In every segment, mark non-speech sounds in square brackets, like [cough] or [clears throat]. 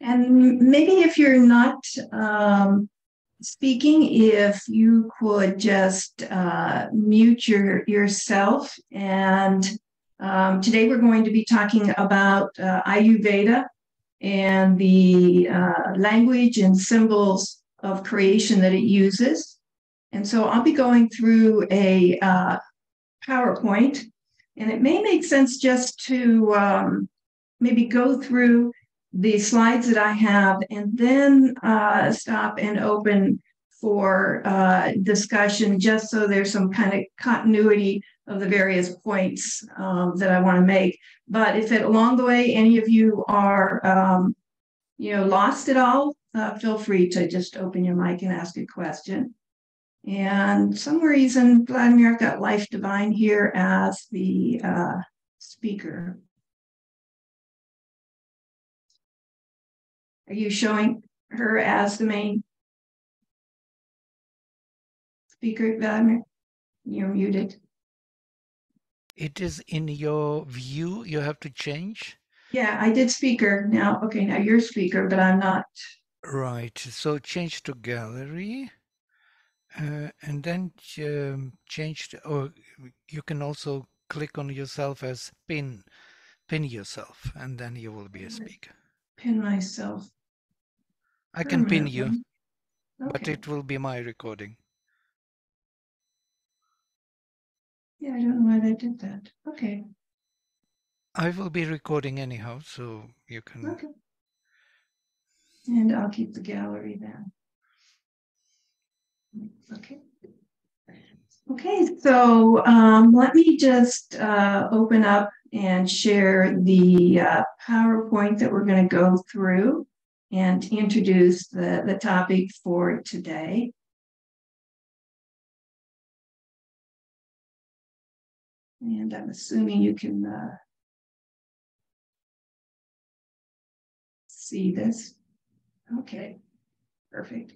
And maybe if you're not um, speaking, if you could just uh, mute your yourself. And um, today we're going to be talking about uh, Ayurveda and the uh, language and symbols of creation that it uses. And so I'll be going through a uh, PowerPoint, and it may make sense just to um, maybe go through the slides that I have and then uh, stop and open for uh, discussion just so there's some kind of continuity of the various points um, that I want to make. But if it, along the way any of you are, um, you know, lost at all, uh, feel free to just open your mic and ask a question. And some reason, Vladimir I've got Life Divine here as the uh, speaker. Are you showing her as the main speaker, Vladimir? You're muted. It is in your view, you have to change? Yeah, I did speaker now. Okay, now you're speaker, but I'm not. Right, so change to gallery. Uh, and then um, change, to, or you can also click on yourself as pin, pin yourself, and then you will be a speaker. Pin myself. I can pin you, okay. but it will be my recording. Yeah, I don't know why they did that. Okay. I will be recording anyhow, so you can. Okay. And I'll keep the gallery then. Okay. Okay, so um, let me just uh, open up and share the uh, PowerPoint that we're going to go through and introduce the, the topic for today. And I'm assuming you can uh, see this. Okay, perfect.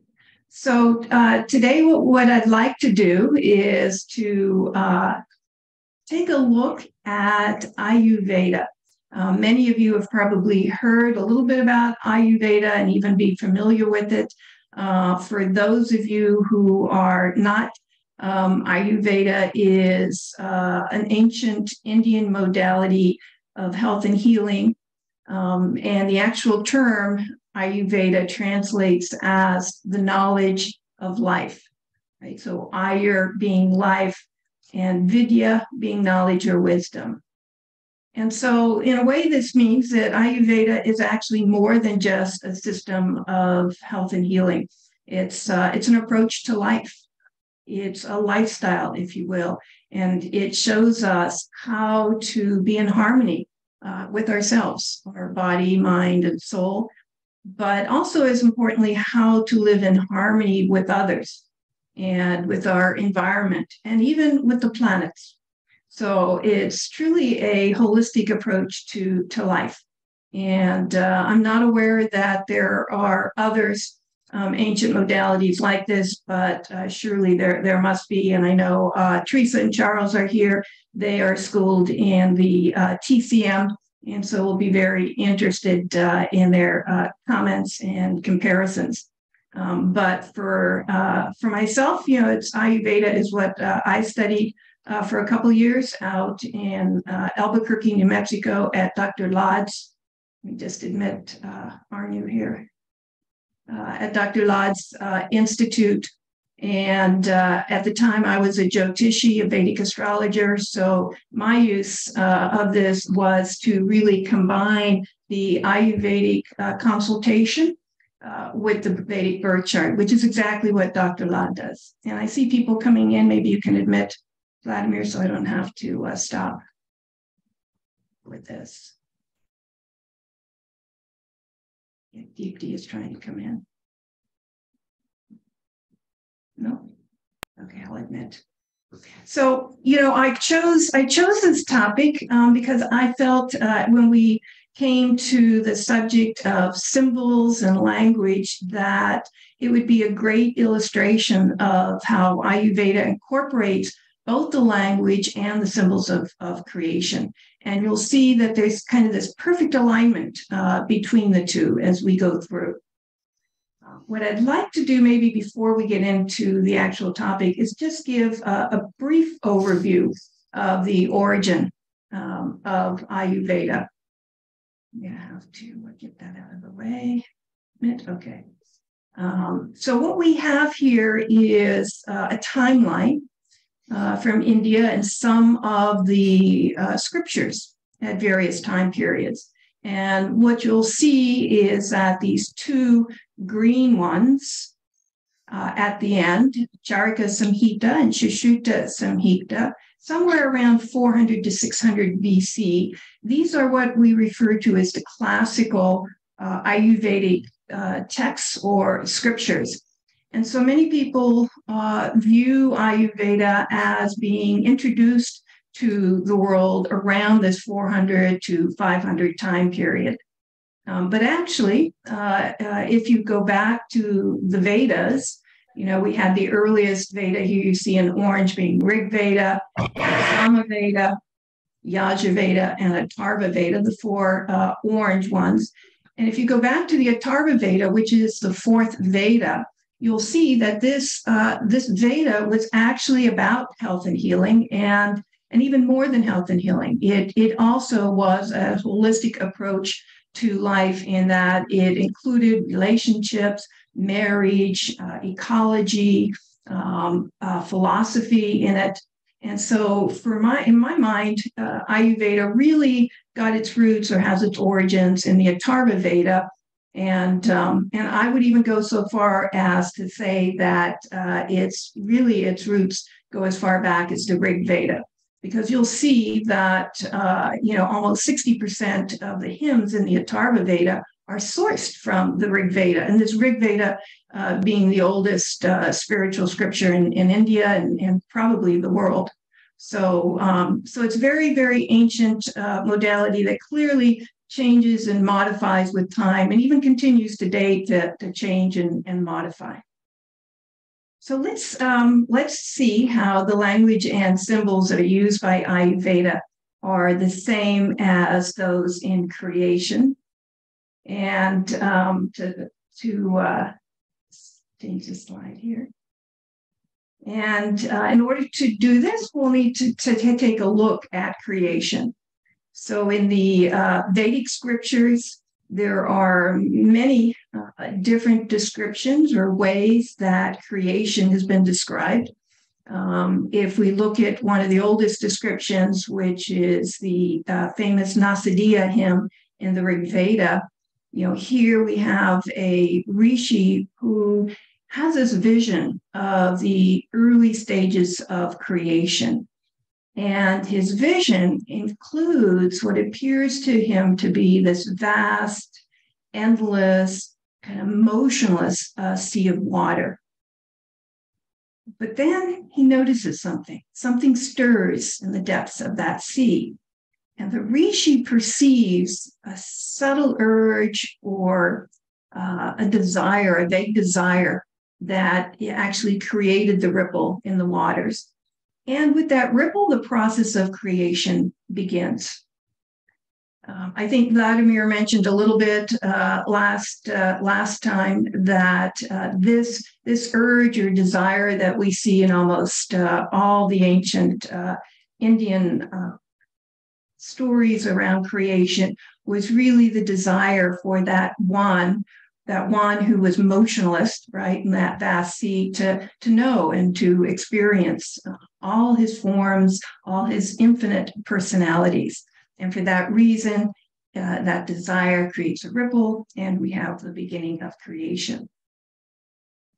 So uh, today, what, I'd like to do is to uh, take a look at Ayurveda. Uh, many of you have probably heard a little bit about Ayurveda and even be familiar with it. Uh, for those of you who are not, um, Ayurveda is uh, an ancient Indian modality of health and healing. Um, and the actual term Ayurveda translates as the knowledge of life. Right? So Ayur being life and Vidya being knowledge or wisdom. And so, in a way, this means that Ayurveda is actually more than just a system of health and healing. It's uh, it's an approach to life. It's a lifestyle, if you will, and it shows us how to be in harmony uh, with ourselves, our body, mind, and soul, but also as importantly, how to live in harmony with others and with our environment and even with the planets. So it's truly a holistic approach to, to life. And uh, I'm not aware that there are others, um, ancient modalities like this, but uh, surely there, there must be. And I know uh, Teresa and Charles are here. They are schooled in the uh, TCM. And so we'll be very interested uh, in their uh, comments and comparisons. Um, but for for myself, you know, it's Ayurveda is what I studied uh, for a couple years out in uh, Albuquerque, New Mexico at Dr. Lad. Let me just admit uh, Arnu here. Uh, at Dr. Lad's uh, Institute. And uh, at the time, I was a Jyotishi, a Vedic astrologer. So my use of this was to really combine the Ayurvedic consultation uh, with the Vedic birth chart, which is exactly what Dr. Ladd does. And I see people coming in. Maybe you can admit Vladimir so I don't have to uh, stop with this. Yeah, Deepti is trying to come in. No? Okay, I'll admit. So, you know, I chose I chose this topic um, because I felt uh, when we came to the subject of symbols and language that it would be a great illustration of how Ayurveda incorporates both the language and the symbols of, of creation. And you'll see that there's kind of this perfect alignment uh, between the two as we go through. Uh, what I'd like to do, maybe before we get into the actual topic, is just give a, a brief overview of the origin um, of Ayurveda. I'm going to have to get that out of the way. Okay. Um, so what we have here is uh, a timeline uh, from India and some of the uh, scriptures at various time periods. And what you'll see is that these two green ones uh, at the end, Charaka Samhita and Sushruta Samhita, somewhere around 400 to 600 BC, these are what we refer to as the classical uh, Ayurvedic uh, texts or scriptures. And so many people uh, view Ayurveda as being introduced to the world around this 400 to 500 time period. Um, but actually, uh, uh, if you go back to the Vedas, you know, we had the earliest Veda here you see in orange being Rig Veda, Sama Veda, Yajur Veda, and Atharva Veda, the four uh, orange ones. And if you go back to the Atharva Veda, which is the fourth Veda, you'll see that this uh, this Veda was actually about health and healing, and and even more than health and healing. It it also was a holistic approach to life in that it included relationships, marriage, uh, ecology, um, uh, philosophy in it. And so, for my in my mind, uh, Ayurveda really got its roots or has its origins in the Atharva Veda, and um, and I would even go so far as to say that uh, it's really its roots go as far back as the Rig Veda, because you'll see that uh, you know almost sixty percent of the hymns in the Atharva Veda are sourced from the Rig Veda, and this Rig Veda uh, being the oldest uh, spiritual scripture in, in India and, and probably the world. So, um, so it's very, very ancient uh, modality that clearly changes and modifies with time and even continues today to, to change and, and modify. So let's um, let's see how the language and symbols that are used by Ayurveda are the same as those in creation. And um, to to uh, change the slide here. And uh, in order to do this, we'll need to, to take a look at creation. So, in the uh, Vedic scriptures, there are many uh, different descriptions or ways that creation has been described. Um, if we look at one of the oldest descriptions, which is the uh, famous Nasadiya hymn in the Rig Veda, you know, here we have a rishi who has this vision of the early stages of creation. And his vision includes what appears to him to be this vast, endless, kind of motionless uh, sea of water. But then he notices something. Something stirs in the depths of that sea. And the Rishi perceives a subtle urge or uh, a desire, a vague desire that actually created the ripple in the waters. And with that ripple, the process of creation begins. Um, I think Vladimir mentioned a little bit uh, last uh, last time that uh, this this urge or desire that we see in almost uh, all the ancient uh, Indian uh, stories around creation was really the desire for that one that one who was motionless, right, in that vast sea, to, to know and to experience all his forms, all his infinite personalities. And for that reason, uh, that desire creates a ripple, and we have the beginning of creation.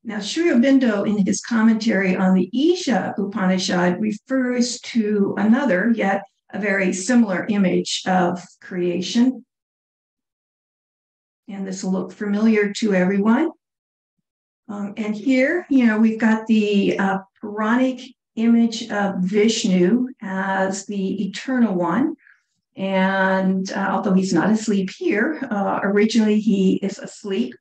Now, Sri Aurobindo, in his commentary on the Isha Upanishad, refers to another, yet a very similar image of creation and this will look familiar to everyone. Um, and here, you know, we've got the uh, Puranic image of Vishnu as the eternal one. And uh, although he's not asleep here, uh, originally he is asleep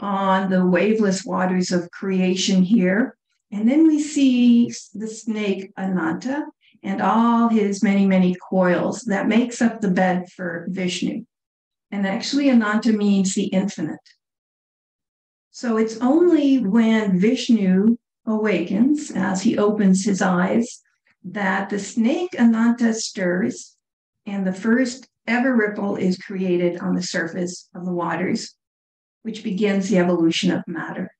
on the waveless waters of creation here. And then we see the snake Ananta and all his many, many coils that makes up the bed for Vishnu. And actually, Ananta means the infinite. So it's only when Vishnu awakens, as he opens his eyes, that the snake Ananta stirs and the first ever ripple is created on the surface of the waters, which begins the evolution of matter.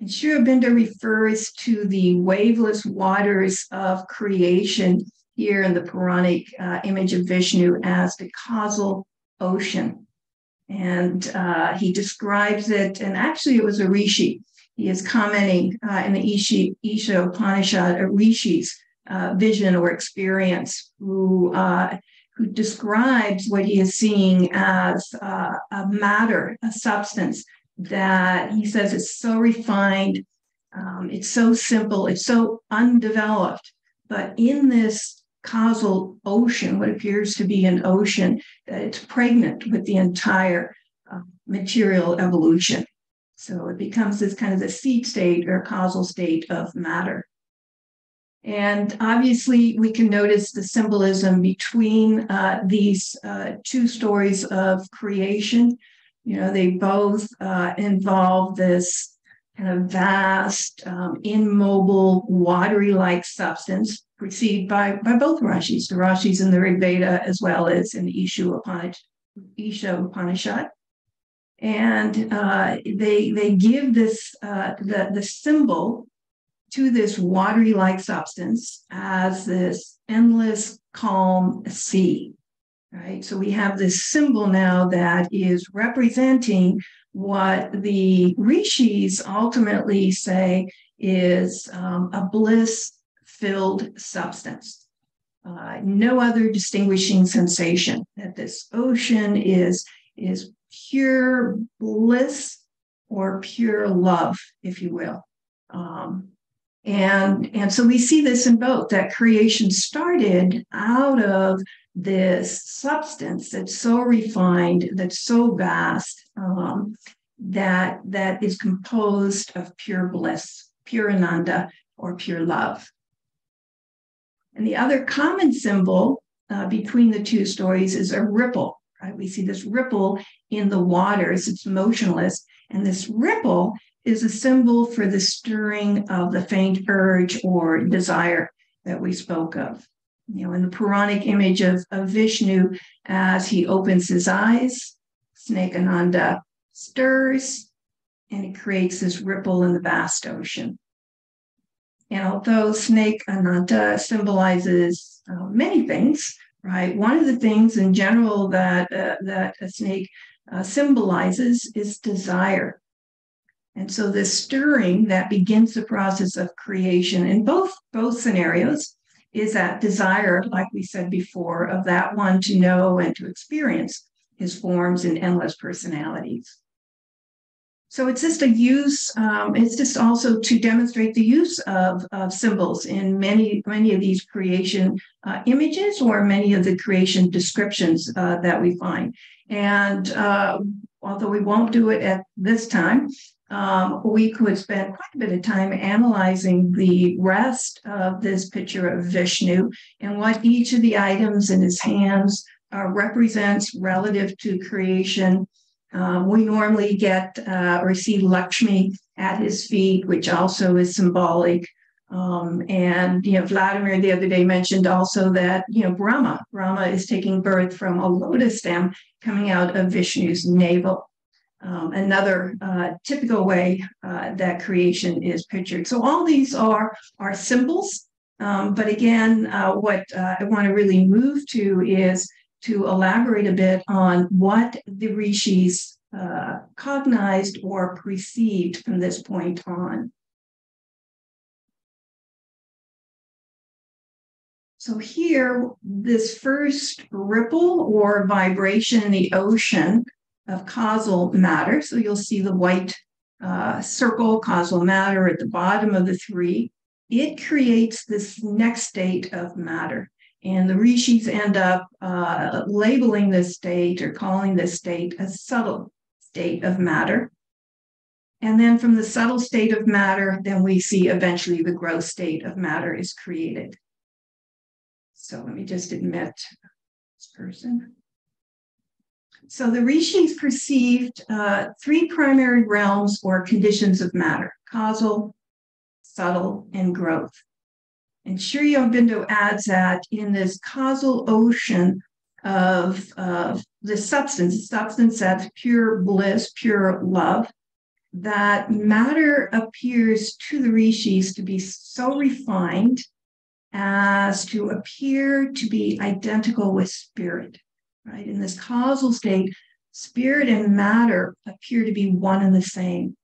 And Sri Aurobindo refers to the waveless waters of creation here in the Puranic uh, image of Vishnu as the causal ocean. And uh, he describes it, and actually it was a rishi. He is commenting uh, in the Ishi, Isha Upanishad, a rishi's uh, vision or experience, who uh, who describes what he is seeing as uh, a matter, a substance that he says is so refined, um, it's so simple, it's so undeveloped. But in this causal ocean, what appears to be an ocean, that it's pregnant with the entire uh, material evolution. So it becomes this kind of the seed state or causal state of matter. And obviously, we can notice the symbolism between uh, these uh, two stories of creation. You know, they both uh, involve this kind of vast, um, immobile, watery like substance, perceived by, by both rishis, the rishis in the Rig Veda as well as in the Isha Upanishad. Isha Upanishad. And uh, they, they give this, uh, the, the symbol to this watery like substance as this endless calm sea right so we have this symbol now that is representing what the rishis ultimately say is um, a bliss filled substance uh, no other distinguishing sensation that this ocean is is pure bliss or pure love if you will um, and, and so we see this in both that creation started out of this substance that's so refined, that's so vast, um, that, that is composed of pure bliss, pure ananda, or pure love. And the other common symbol uh, between the two stories is a ripple, right? We see this ripple in the waters, it's motionless. And this ripple is a symbol for the stirring of the faint urge or desire that we spoke of. You know, in the Puranic image of, of Vishnu, as he opens his eyes, Snake Ananta stirs and it creates this ripple in the vast ocean. And although Snake ananta symbolizes uh, many things, right? One of the things in general that uh, that a snake uh, symbolizes is desire. And so this stirring that begins the process of creation in both both scenarios is that desire, like we said before, of that one to know and to experience his forms and endless personalities. So it's just a use, um, it's just also to demonstrate the use of, of symbols in many, many of these creation uh, images or many of the creation descriptions uh, that we find. And uh, although we won't do it at this time, um, we could spend quite a bit of time analyzing the rest of this picture of Vishnu and what each of the items in his hands uh, represents relative to creation. Um, we normally get uh, or see Lakshmi at his feet, which also is symbolic. Um, and you know, Vladimir the other day mentioned also that you know Brahma, Brahma is taking birth from a lotus stem coming out of Vishnu's navel um, another uh, typical way uh, that creation is pictured. So all these are are symbols, um, but again, uh, what uh, I want to really move to is to elaborate a bit on what the rishis uh, cognized or perceived from this point on. So here, this first ripple or vibration in the ocean of causal matter. So you'll see the white uh, circle, causal matter at the bottom of the three. It creates this next state of matter. And the rishis end up uh, labeling this state or calling this state a subtle state of matter. And then from the subtle state of matter, then we see eventually the gross state of matter is created. So let me just admit this person. So the rishis perceived uh, three primary realms or conditions of matter causal, subtle, and growth. And Sri adds that in this causal ocean of, of the substance, substance that's pure bliss, pure love, that matter appears to the rishis to be so refined as to appear to be identical with spirit, right? In this causal state, spirit and matter appear to be one and the same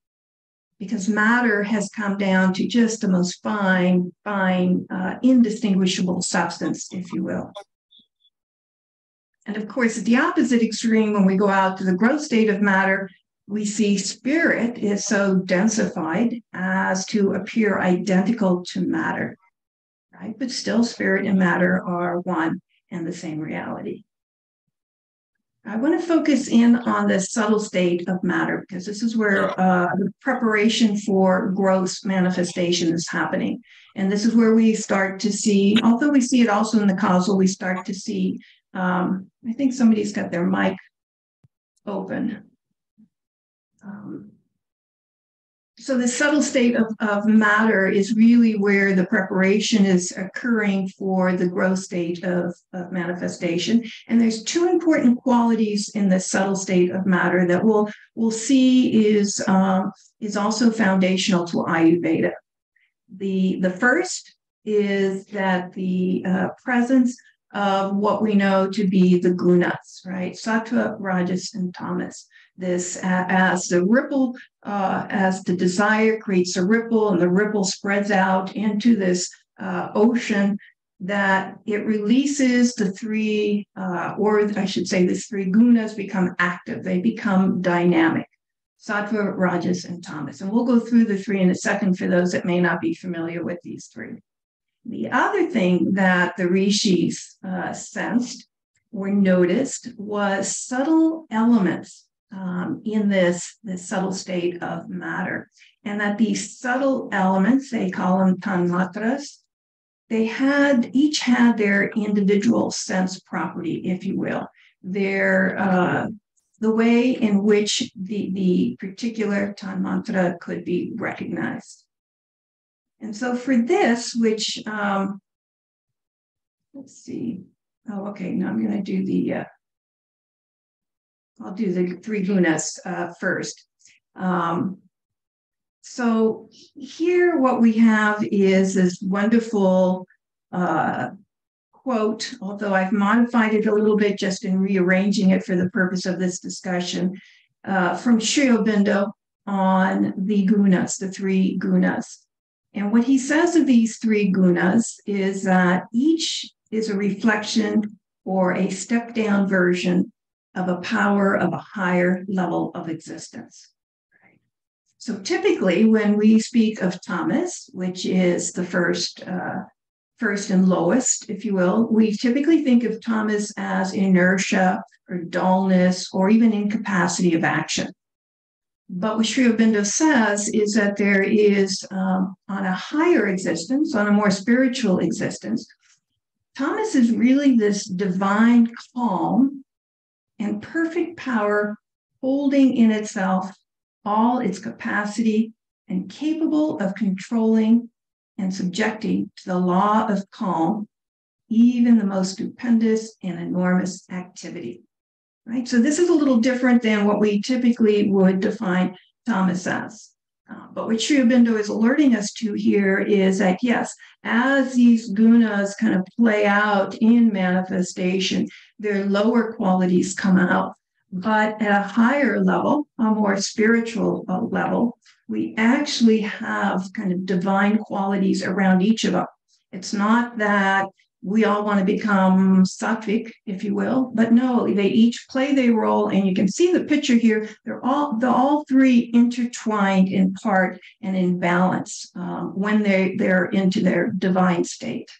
because matter has come down to just the most fine, fine, uh, indistinguishable substance, if you will. And of course, at the opposite extreme, when we go out to the gross state of matter, we see spirit is so densified as to appear identical to matter, right? But still, spirit and matter are one and the same reality. I want to focus in on the subtle state of matter because this is where uh, the preparation for gross manifestation is happening. And this is where we start to see, although we see it also in the causal, we start to see. Um, I think somebody's got their mic open. Um, so the subtle state of, of matter is really where the preparation is occurring for the growth state of, of manifestation. And there's two important qualities in the subtle state of matter that we'll, we'll see is, um, is also foundational to Ayurveda. The, the first is that the uh, presence of what we know to be the gunas, right? Sattva, Rajas, and Tamas this as the ripple, uh, as the desire creates a ripple and the ripple spreads out into this uh, ocean, that it releases the three, uh, or I should say, the three gunas become active, they become dynamic. Sattva, Rajas, and Tamas. And we'll go through the three in a second for those that may not be familiar with these three. The other thing that the rishis uh, sensed or noticed was subtle elements um, in this, this subtle state of matter. And that these subtle elements, they call them tanmatras, they had each had their individual sense property, if you will. Their uh, the way in which the, the particular tanmatra could be recognized. And so for this, which um, let's see. Oh, okay. Now I'm going to do the uh, I'll do the three gunas uh, first. Um, so here, what we have is this wonderful uh, quote, although I've modified it a little bit just in rearranging it for the purpose of this discussion, uh, from Sri Aurobindo on the gunas, the three gunas. And what he says of these three gunas is that each is a reflection or a step down version of a power of a higher level of existence. So typically, when we speak of Tamas, which is the first, uh, first and lowest, if you will, we typically think of Tamas as inertia or dullness or even incapacity of action. But what Sri Aurobindo says is that there is, um, on a higher existence, on a more spiritual existence, Tamas is really this divine calm and perfect power holding in itself all its capacity and capable of controlling and subjecting to the law of calm even the most stupendous and enormous activity. Right? So this is a little different than what we typically would define Tamas as. Uh, but what Sri Aurobindo is alerting us to here is that, yes, as these gunas kind of play out in manifestation, their lower qualities come out. But at a higher level, a more spiritual uh, level, we actually have kind of divine qualities around each of them. It's not that we all want to become sattvic, if you will, but no, they each play their role, and you can see the picture here. They're all the all three intertwined in part and in balance um, when they they're into their divine state.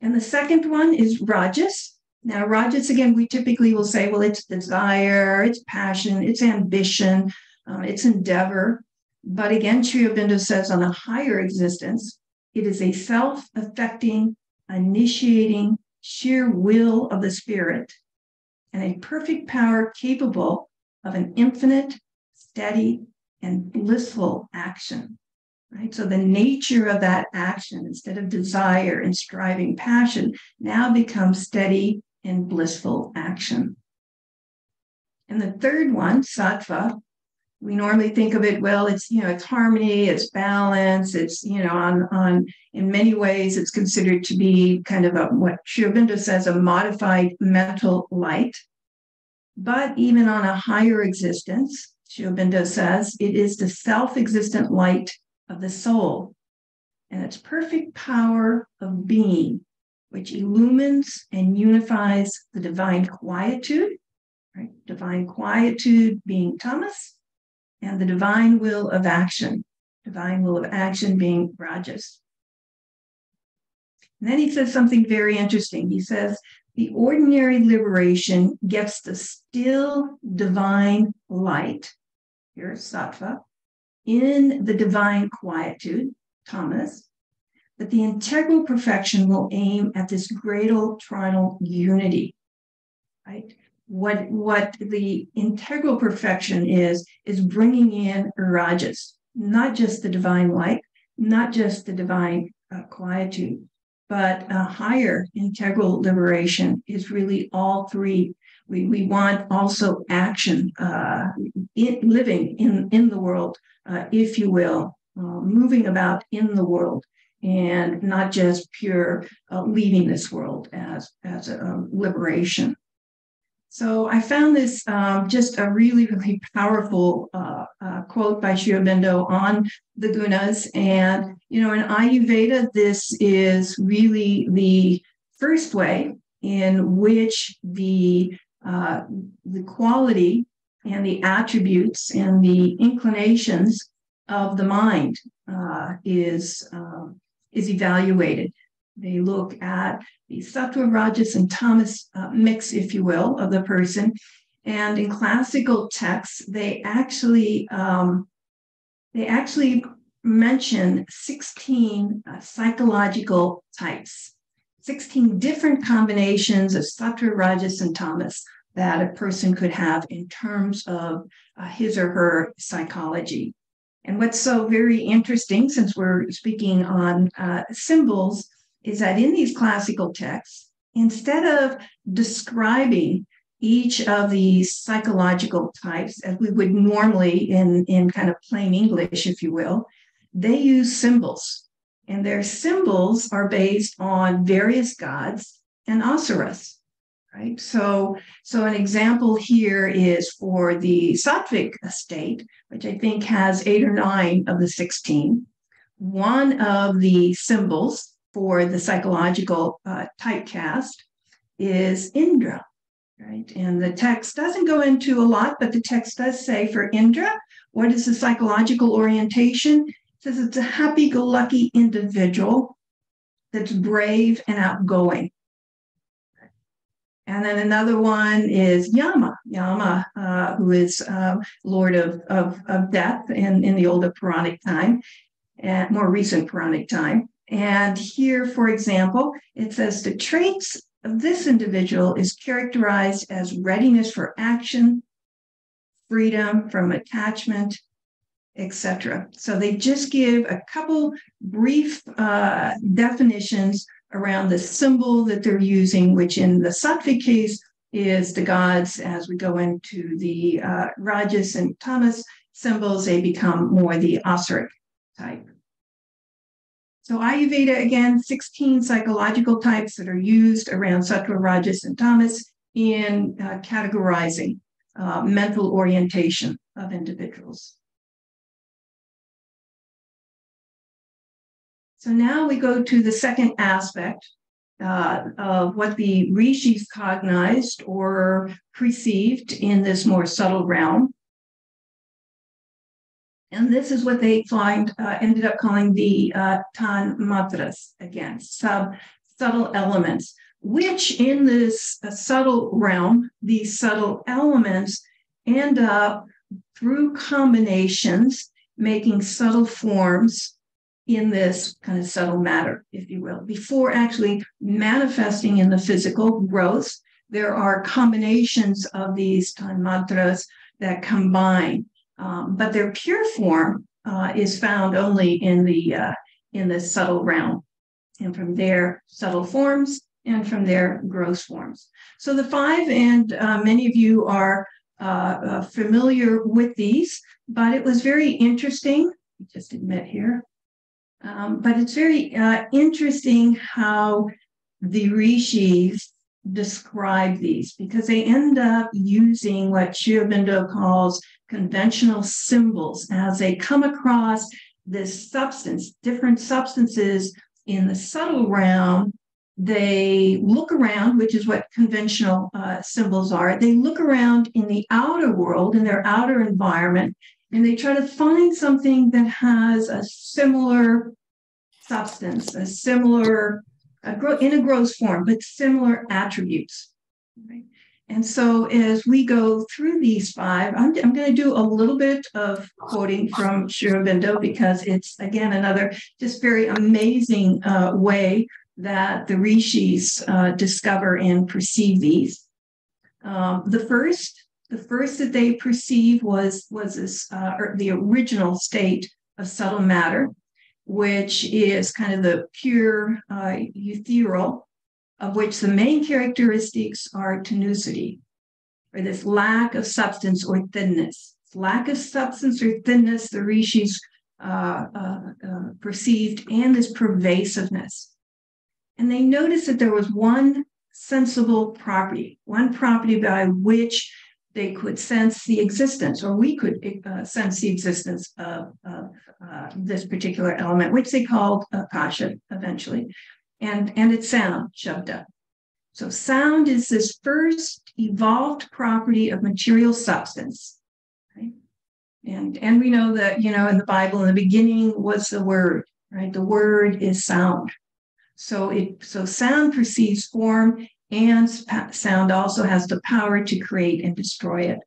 And the second one is rajas. Now, rajas again, we typically will say, well, it's desire, it's passion, it's ambition, um, its endeavor. But again, Sri Aurobindo says on a higher existence, it is a self affecting, initiating, sheer will of the spirit and a perfect power capable of an infinite, steady, and blissful action. Right? So the nature of that action, instead of desire and striving passion, now becomes steady and blissful action. And the third one, sattva, we normally think of it well it's you know it's harmony it's balance it's you know on on in many ways it's considered to be kind of a what Sri says a modified mental light. But even on a higher existence Sri says it is the self-existent light of the soul. And its perfect power of being which illumines and unifies the divine quietude right? Divine quietude being tamas and the divine will of action, divine will of action being Rajas. And then he says something very interesting. He says, the ordinary liberation gets the still divine light, here's sattva, in the divine quietude, Tamas, but the integral perfection will aim at this greater trinal unity, right? What what the integral perfection is is bringing in rajas, not just the divine light, not just the divine uh, quietude, but a higher integral liberation is really all three. We, we want also action, uh, in, living in, in the world, uh, if you will, uh, moving about in the world, and not just pure uh, leaving this world as, as a liberation. So I found this um, just a really, really powerful uh, uh, quote by Sri Aurobindo on the gunas. And, you know, in Ayurveda, this is really the first way in which the, uh, the quality and the attributes and the inclinations of the mind uh, is, um, is evaluated. They look at the sattva, rajas, and tamas uh, mix, if you will, of the person. And in classical texts, they actually um, they actually mention 16 uh, psychological types, 16 different combinations of sattva, rajas, and tamas that a person could have in terms of uh, his or her psychology. And what's so very interesting, since we're speaking on uh, symbols, is that in these classical texts, instead of describing each of these psychological types as we would normally in, in kind of plain English, if you will, they use symbols. And their symbols are based on various gods and asuras. Right. So, so an example here is for the Sattvic state, which I think has eight or nine of the 16. One of the symbols for the psychological uh, typecast is Indra, right? And the text doesn't go into a lot, but the text does say for Indra, what is the psychological orientation? It says it's a happy go lucky individual that's brave and outgoing. And then another one is Yama, Yama, uh, who is uh, Lord of, of, of Death in, in the older Puranic time, and more recent Puranic time. And here, for example, it says the traits of this individual is characterized as readiness for action, freedom from attachment, etc. So they just give a couple brief uh, definitions around the symbol that they're using, which in the Sattvic case is the gods. As we go into the uh, Rajas and Tamas symbols, they become more the Asuric type. So Ayurveda, again, 16 psychological types that are used around Sattva, Rajas, and Tamas in uh, categorizing uh, mental orientation of individuals. So now we go to the second aspect uh, of what the rishis cognized or perceived in this more subtle realm. And this is what they find, uh, ended up calling the uh, tan matras, again, sub subtle elements, which in this uh, subtle realm, these subtle elements end up through combinations, making subtle forms in this kind of subtle matter, if you will, before actually manifesting in the physical growth. There are combinations of these mantras that combine, um, but their pure form uh, is found only in the uh, in the subtle realm, and from there, subtle forms, and from there, gross forms. So the five, and uh, many of you are uh, uh, familiar with these, but it was very interesting. Just admit here um, but it's very uh, interesting how the rishis describe these because they end up using what Sri Aurobindo calls conventional symbols as they come across this substance, different substances in the subtle realm. They look around, which is what conventional uh, symbols are. They look around in the outer world, in their outer environment, and they try to find something that has a similar substance, a similar, a in a gross form, but similar attributes. Right? And so as we go through these five, I'm, going to do a little bit of quoting from Sri Aurobindo because it's, again, another just very amazing uh, way that the rishis uh, discover and perceive these. Um, the first the first that they perceive was was this uh, the original state of subtle matter, which is kind of the pure uh, ethereal, of which the main characteristics are tenuity, or this lack of substance or thinness. Lack of substance or thinness, the rishis uh, uh, uh, perceived, and this pervasiveness. And they noticed that there was one sensible property, one property by which they could sense the existence, or we could uh, sense the existence of, of uh, this particular element, which they called akasha eventually, and, and its sound, shabda. So, sound is this first evolved property of material substance. Right? And, and we know that, you know, in the Bible, in the beginning was the word, right? The word is sound. So it so sound perceives form and sound also has the power to create and destroy it.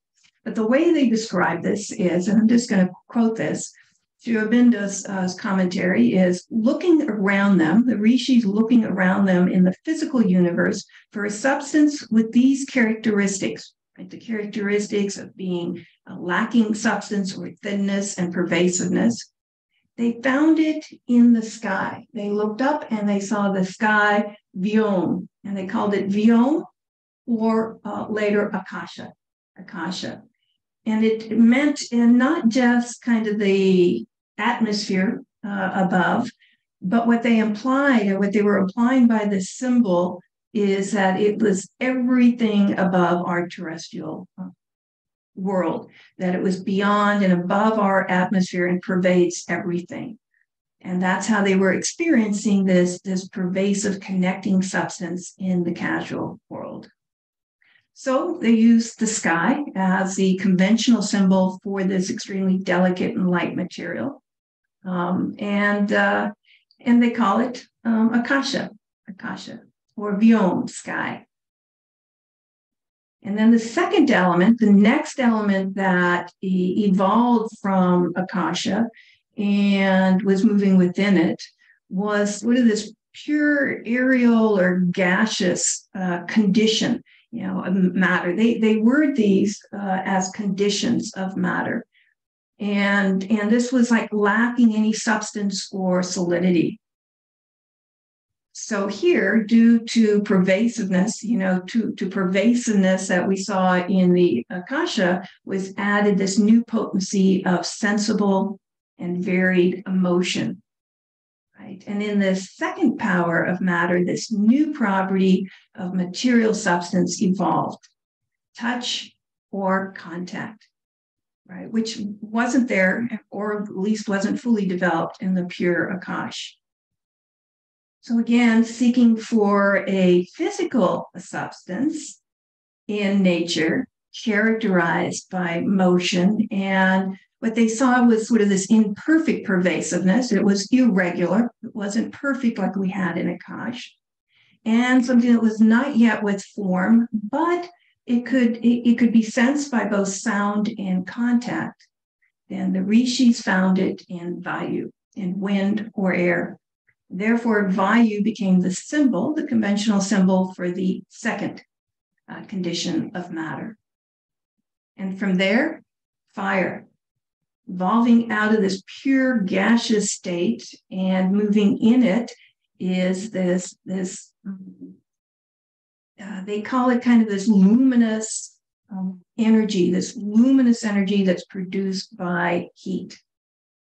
But the way they describe this is, and I'm just going to quote this, Sri Aurobindo's uh, commentary is looking around them, the rishis looking around them in the physical universe for a substance with these characteristics, right? The characteristics of being lacking substance or thinness and pervasiveness. They found it in the sky. They looked up and they saw the sky Vyom, and they called it Vyom or uh, later Akasha. Akasha. And it meant in not just kind of the atmosphere uh, above, but what they implied or what they were implying by this symbol is that it was everything above our terrestrial uh, world, that it was beyond and above our atmosphere and pervades everything. And that's how they were experiencing this, this pervasive connecting substance in the causal world. So they used the sky as the conventional symbol for this extremely delicate and light material. Um, and, uh, and they call it um, Akasha, Akasha, or Vyom, sky. And then the second element, the next element that evolved from Akasha and was moving within it was sort of this pure aerial or gaseous uh, condition, you know, matter. They they word these uh, as conditions of matter, and and this was like lacking any substance or solidity. So here, due to pervasiveness, you know, to, to pervasiveness that we saw in the Akasha, was added this new potency of sensible and varied emotion. Right. And in the second power of matter, this new property of material substance evolved touch or contact, right? Which wasn't there, or at least wasn't fully developed in the pure Akash. So, again, seeking for a physical substance in nature characterized by motion and what they saw was sort of this imperfect pervasiveness. It was irregular. It wasn't perfect like we had in Akash. And something that was not yet with form, but it could it, it could be sensed by both sound and contact. Then the rishis found it in vayu, in wind or air. Therefore, vayu became the symbol, the conventional symbol for the second uh, condition of matter. And from there, fire, evolving out of this pure gaseous state and moving in it is this this uh, they call it kind of this luminous um, energy, this luminous energy that's produced by heat.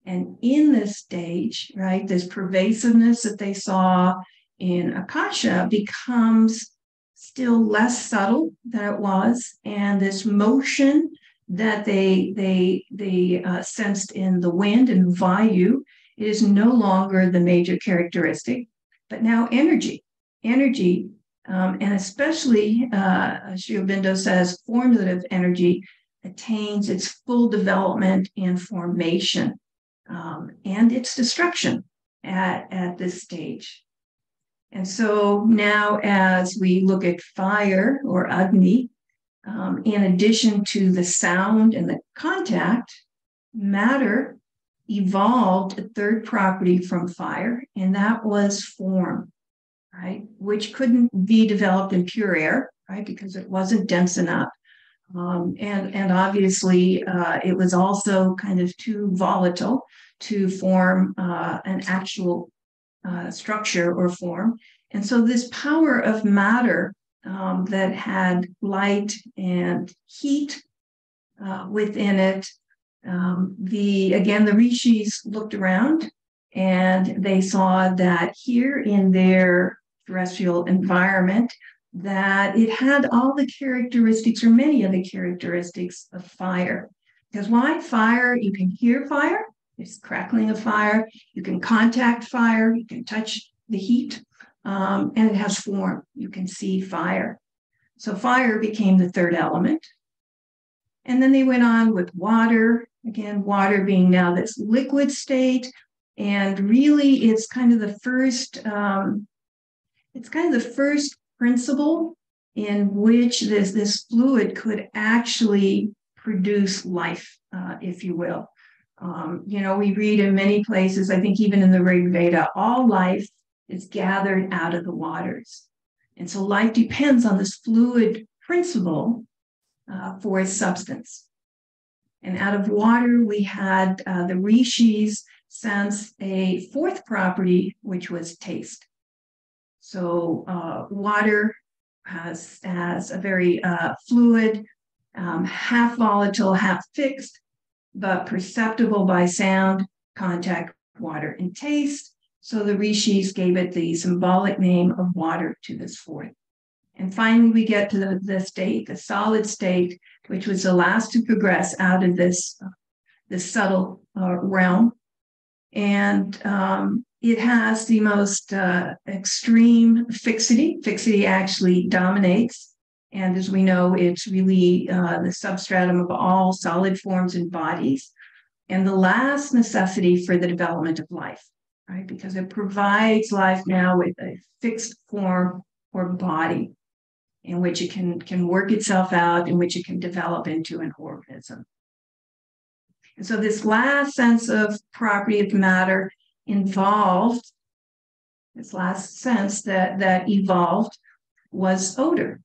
And in this stage, right, this pervasiveness that they saw in Akasha becomes still less subtle than it was. And this motion that they they they uh, sensed in the wind and Vayu is no longer the major characteristic, but now energy, energy, um, and especially uh, Sri Aurobindo says formulative energy attains its full development and formation um, and its destruction at, at this stage. And so now, as we look at fire or Agni, um, in addition to the sound and the contact, matter evolved a third property from fire, and that was form, right? Which couldn't be developed in pure air, right? Because it wasn't dense enough. Um, and, and obviously, uh, it was also kind of too volatile to form uh, an actual uh, structure or form. And so, this power of matter um, that had light and heat uh, within it. Um, the again, the rishis looked around and they saw that here in their terrestrial environment, that it had all the characteristics or many of the characteristics of fire. Because why? Fire, you can hear fire, there's crackling of fire, you can contact fire, you can touch the heat um, and it has form. You can see fire. So fire became the third element. And then they went on with water, again, water being now this liquid state. And really, it's kind of the first, um, it's kind of the first principle in which this, this fluid could actually produce life, uh, if you will. Um, you know, we read in many places, I think even in the Rig Veda, all life is gathered out of the waters. And so life depends on this fluid principle uh, for its substance. And out of water, we had uh, the rishis sense a fourth property, which was taste. So uh, water has, has a very uh, fluid, um, half volatile, half fixed, but perceptible by sound, contact, water, and taste. So the rishis gave it the symbolic name of water to this fourth. And finally, we get to the, the state, the solid state, which was the last to progress out of this, uh, this subtle uh, realm. And um, it has the most uh, extreme fixity. Fixity actually dominates. And as we know, it's really uh, the substratum of all solid forms and bodies. And the last necessity for the development of life right? Because it provides life now with a fixed form or body in which it can, can work itself out, in which it can develop into an organism. And so this last sense of property of matter involved, this last sense that, that evolved was odor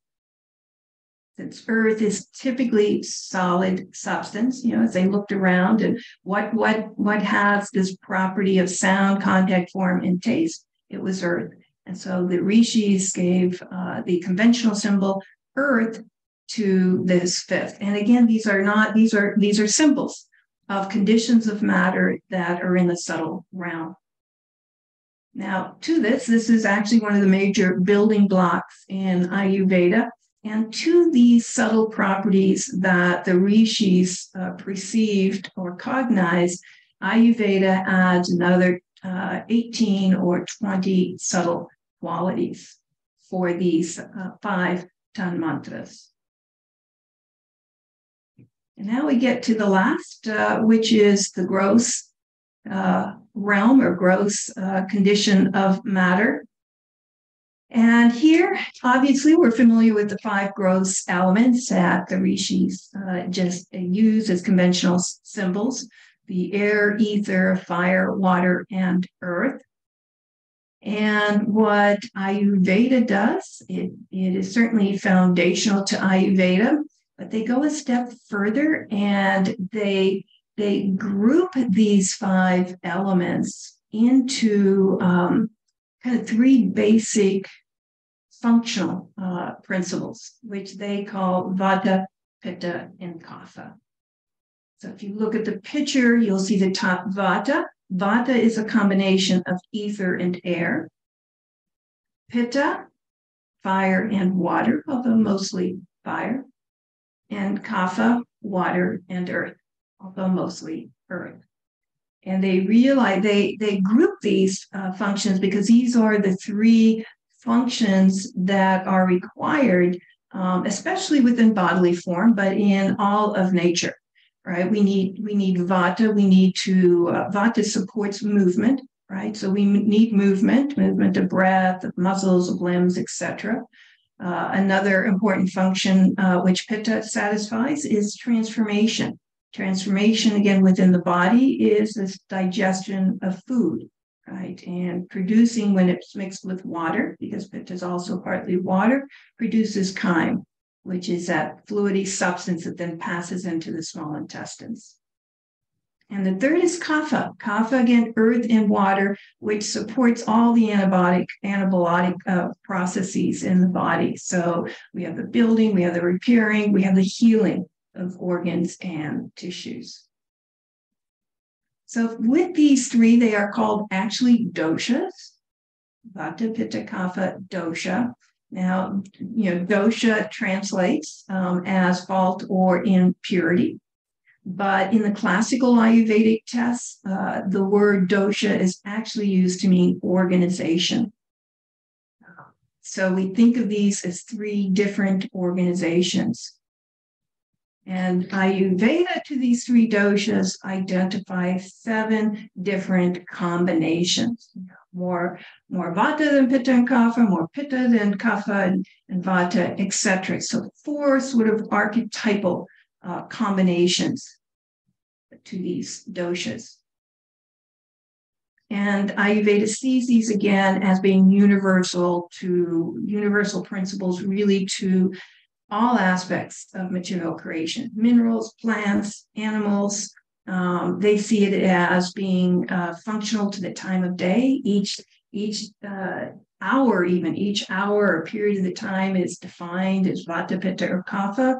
since earth is typically solid substance you know as they looked around and what what what has this property of sound contact form and taste? It was earth. And so the rishis gave uh, the conventional symbol earth to this fifth. And again these are not these are these are symbols of conditions of matter that are in the subtle realm. Now to this this is actually one of the major building blocks in ayurveda and to these subtle properties that the rishis uh, perceived or cognized, Ayurveda adds another uh, 18 or 20 subtle qualities for these uh, five tan mantras. And now we get to the last, uh, which is the gross uh, realm or gross uh, condition of matter. And here, obviously, we're familiar with the five gross elements that the rishis uh, just use as conventional symbols the air, ether, fire, water, and earth. And what Ayurveda does, it, it is certainly foundational to Ayurveda, but they go a step further and they they group these five elements into um, kind of three basic functional uh, principles, which they call Vata, Pitta, and Kapha. So if you look at the picture, you'll see the top Vata. Vata is a combination of ether and air. Pitta, fire and water, although mostly fire. And Kapha, water and earth, although mostly earth. And they realize they they group these uh, functions because these are the three functions that are required, um, especially within bodily form, but in all of nature, right? We need we need vata. We need to uh, vata supports movement, right? So we need movement, movement of breath, of muscles, of limbs, etc. Uh, another important function uh, which pitta satisfies is transformation. Transformation, again, within the body is this digestion of food right? And producing when it's mixed with water, because pitta is also partly water, produces chyme, which is that fluidy substance that then passes into the small intestines. And the third is kapha. Kapha, again, earth and water, which supports all the anabolic, anabolic uh, processes in the body. So we have the building, we have the repairing, we have the healing of organs and tissues. So with these three, they are called actually doshas, Vata, Pitta, Kapha, dosha. Now, you know, dosha translates um, as fault or impurity. But in the classical Ayurvedic tests, uh, the word dosha is actually used to mean organization. So we think of these as three different organizations. And Ayurveda to these three doshas identify seven different combinations. More, more vata than pitta and kapha, more pitta than kapha and, and vata, etc. So four sort of archetypal uh, combinations to these doshas. And Ayurveda sees these again as being universal to universal principles, really to all aspects of material creation minerals, plants, animals. Um, they see it as being uh, functional to the time of day. Each, each uh, hour, even each hour or period of the time is defined as Vata, Pitta, or Kapha.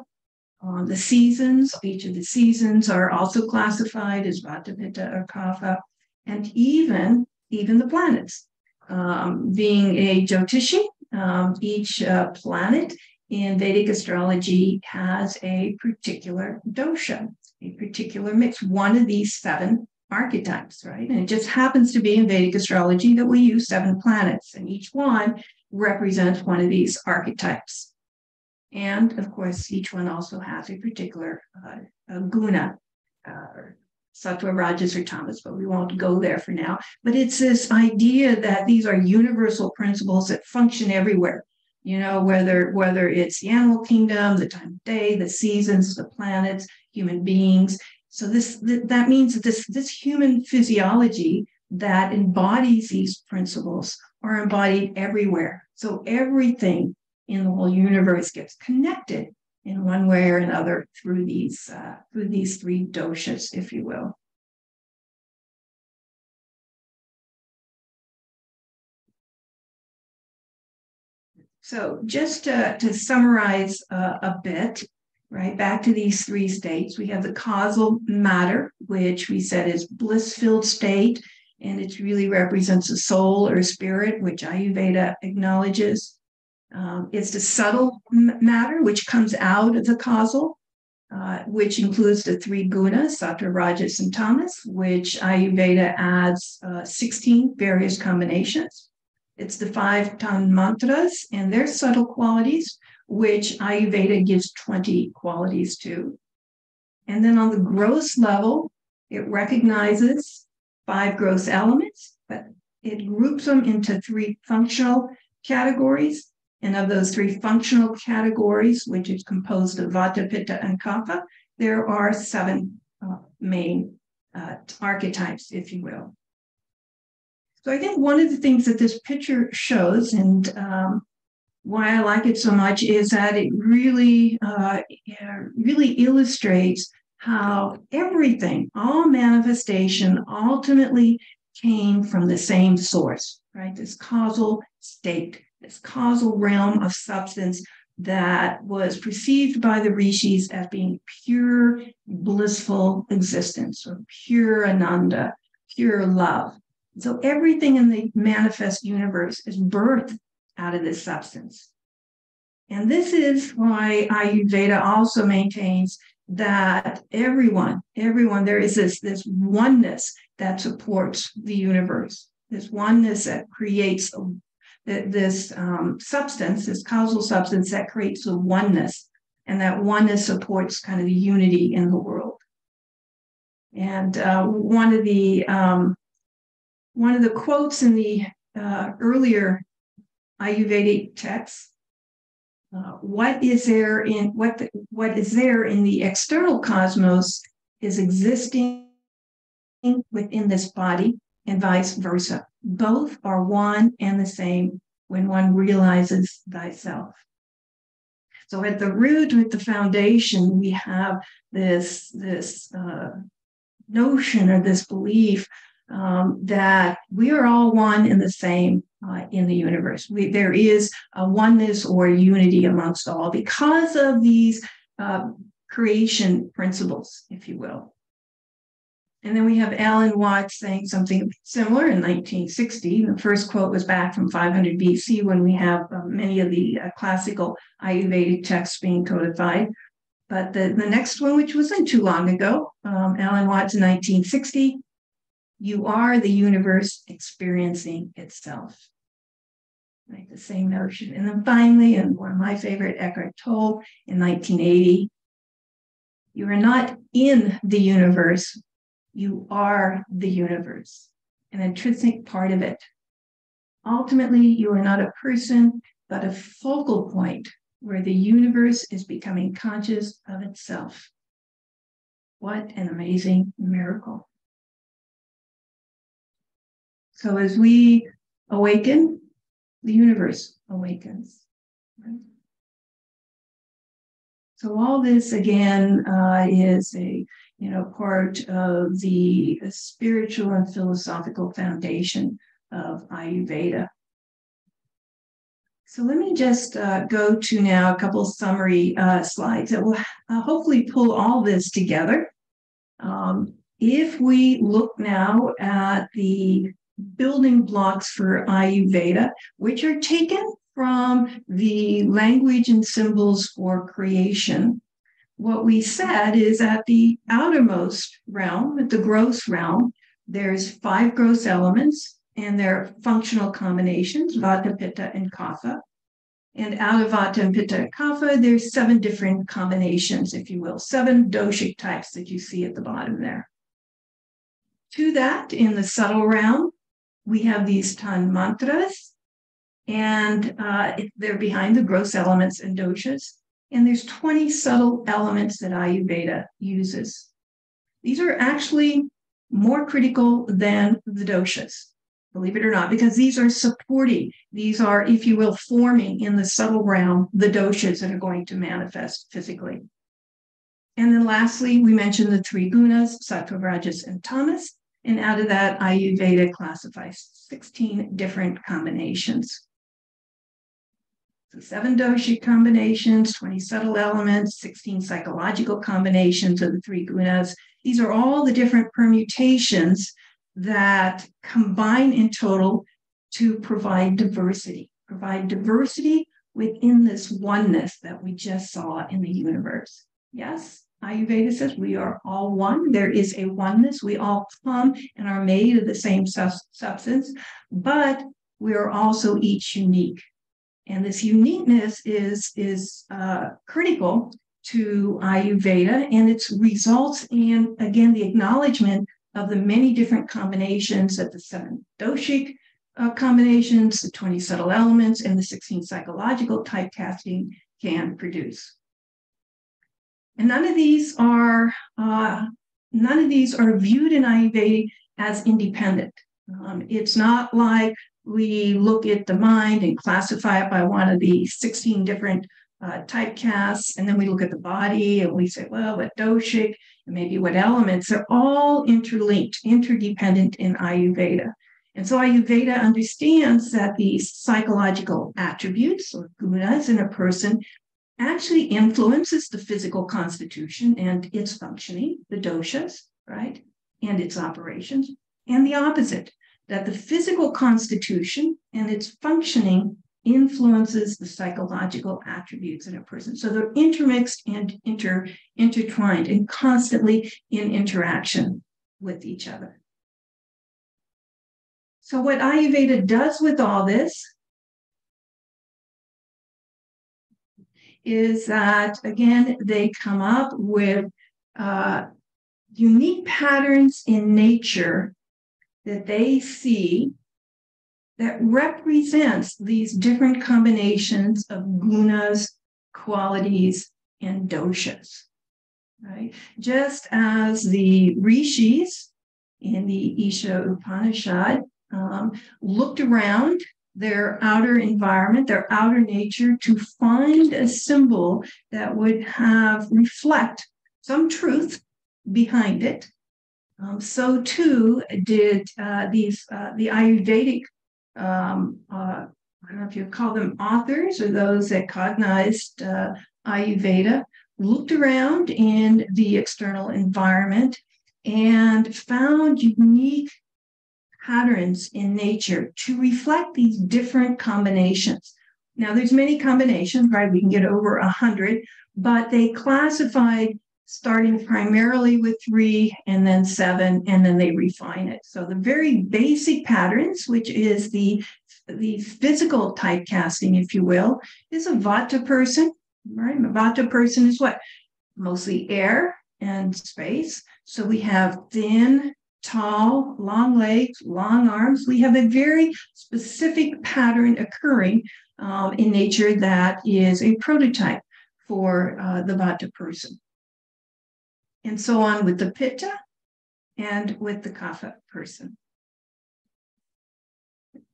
Um, the seasons, each of the seasons are also classified as Vata, Pitta, or Kapha, and even even the planets. Um, being a Jyotishi, um, each uh, planet in Vedic astrology has a particular dosha, a particular mix, one of these seven archetypes, right? And it just happens to be in Vedic astrology that we use seven planets, and each one represents one of these archetypes. And of course, each one also has a particular uh, guna, uh, sattva, rajas, or tamas, but we won't go there for now. But it's this idea that these are universal principles that function everywhere you know whether whether it's the animal kingdom the time of day the seasons the planets human beings. So this th- that means that this this human physiology that embodies these principles are embodied everywhere. So everything in the whole universe gets connected in one way or another through these uh, through these three doshas if you will So just to, to summarize uh, a bit, right, back to these three states, we have the causal matter, which we said is bliss-filled state, and it really represents a soul or spirit, which Ayurveda acknowledges. Um, it's the subtle matter, which comes out of the causal, uh, which includes the three gunas, sattva, rajas, and tamas, which Ayurveda adds uh, 16 various combinations. It's the five tan mantras and their subtle qualities, which Ayurveda gives 20 qualities to. And then on the gross level, it recognizes five gross elements, but it groups them into three functional categories. And of those three functional categories, which is composed of Vata, Pitta, and Kapha, there are seven uh, main uh, archetypes, if you will. So I think one of the things that this picture shows, and um, why I like it so much, is that it really, uh, really illustrates how everything, all manifestation, ultimately came from the same source, right? This causal state, this causal realm of substance that was perceived by the rishis as being pure blissful existence or pure ananda, pure love. So everything in the manifest universe is birthed out of this substance. And this is why Ayurveda also maintains that everyone, everyone, there is this, this oneness that supports the universe, this oneness that creates this um, substance, this causal substance that creates the oneness, and that oneness supports kind of the unity in the world. And uh, one of the um, one of the quotes in the uh, earlier Ayurvedic texts uh, what is there in what the, what is there in the external cosmos is existing within this body and vice versa. Both are one and the same when one realizes thyself. So at the root with the foundation we have this this uh, notion or this belief um, that we are all one and the same uh, in the universe. We, there is a oneness or unity amongst all because of these uh, creation principles, if you will. And then we have Alan Watts saying something similar in 1960. The first quote was back from 500 BC when we have uh, many of the uh, classical Ayurvedic texts being codified. But the, the next one, which wasn't too long ago, um, Alan Watts in 1960, you are the universe experiencing itself. Right, the same notion. And then finally, and one of my favorite, Eckhart Tolle in 1980, you are not in the universe, you are the universe, an intrinsic part of it. Ultimately, you are not a person, but a focal point where the universe is becoming conscious of itself. What an amazing miracle. So as we awaken, the universe awakens. Right? So all this again uh, is a you know part of the spiritual and philosophical foundation of Ayurveda. So let me just uh, go to now a couple summary uh, slides that will uh, hopefully pull all this together. Um, if we look now at the building blocks for Ayurveda, which are taken from the language and symbols for creation. What we said is at the outermost realm, at the gross realm, there's five gross elements and their functional combinations, Vata, Pitta, and Kapha. And out of Vata and Pitta and Kapha, there's seven different combinations, if you will, seven doshic types that you see at the bottom there. To that, in the subtle realm, we have these tan mantras, and uh, they're behind the gross elements and doshas. And there's 20 subtle elements that Ayurveda uses. These are actually more critical than the doshas, believe it or not, because these are supporting, these are, if you will, forming in the subtle realm the doshas that are going to manifest physically. And then lastly, we mentioned the three gunas, sattva, rajas, and tamas. And out of that, Ayurveda classifies 16 different combinations. So seven doshic combinations, 20 subtle elements, 16 psychological combinations of the three gunas. These are all the different permutations that combine in total to provide diversity, provide diversity within this oneness that we just saw in the universe. Yes? Ayurveda says we are all one. There is a oneness. We all come and are made of the same substance, but we are also each unique. And this uniqueness is, is uh, critical to Ayurveda, and its results in, again, the acknowledgement of the many different combinations of the seven doshic uh, combinations, the 20 subtle elements, and the 16 psychological typecasting can produce. And none of these are uh, none of these are viewed in Ayurveda as independent. Um, it's not like we look at the mind and classify it by one of the 16 different uh, typecasts, and then we look at the body and we say, well, what doshic and maybe what elements. They're all interlinked, interdependent in Ayurveda. And so Ayurveda understands that these psychological attributes or gunas in a person actually influences the physical constitution and its functioning, the doshas, right, and its operations, and the opposite, that the physical constitution and its functioning influences the psychological attributes in a person. So they're intermixed and inter, intertwined and constantly in interaction with each other. So, what Ayurveda does with all this is that, again, they come up with uh, unique patterns in nature that they see that represents these different combinations of gunas, qualities, and doshas. Right? Just as the rishis in the Isha Upanishad um, looked around their outer environment, their outer nature, to find a symbol that would have reflect some truth behind it. Um, so too did uh, these uh, the Ayurvedic. Um, uh, I don't know if you call them authors or those that cognized uh, Ayurveda, looked around in the external environment and found unique patterns in nature to reflect these different combinations. Now, there's many combinations, right? We can get over a hundred, but they classified starting primarily with three and then seven, and then they refine it. So the very basic patterns, which is the the physical typecasting, if you will, is a Vata person, right? A Vata person is what? Mostly air and space. So we have thin, tall, long legs, long arms. We have a very specific pattern occurring um, in nature that is a prototype for uh, the Vata person. And so on with the Pitta and with the Kapha person.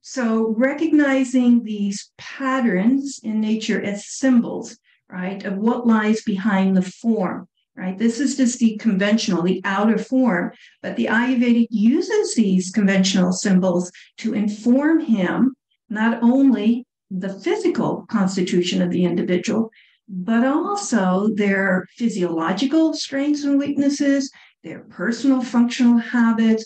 So recognizing these patterns in nature as symbols, right, of what lies behind the form right? This is just the conventional, the outer form, but the Ayurvedic uses these conventional symbols to inform him not only the physical constitution of the individual, but also their physiological strengths and weaknesses, their personal functional habits,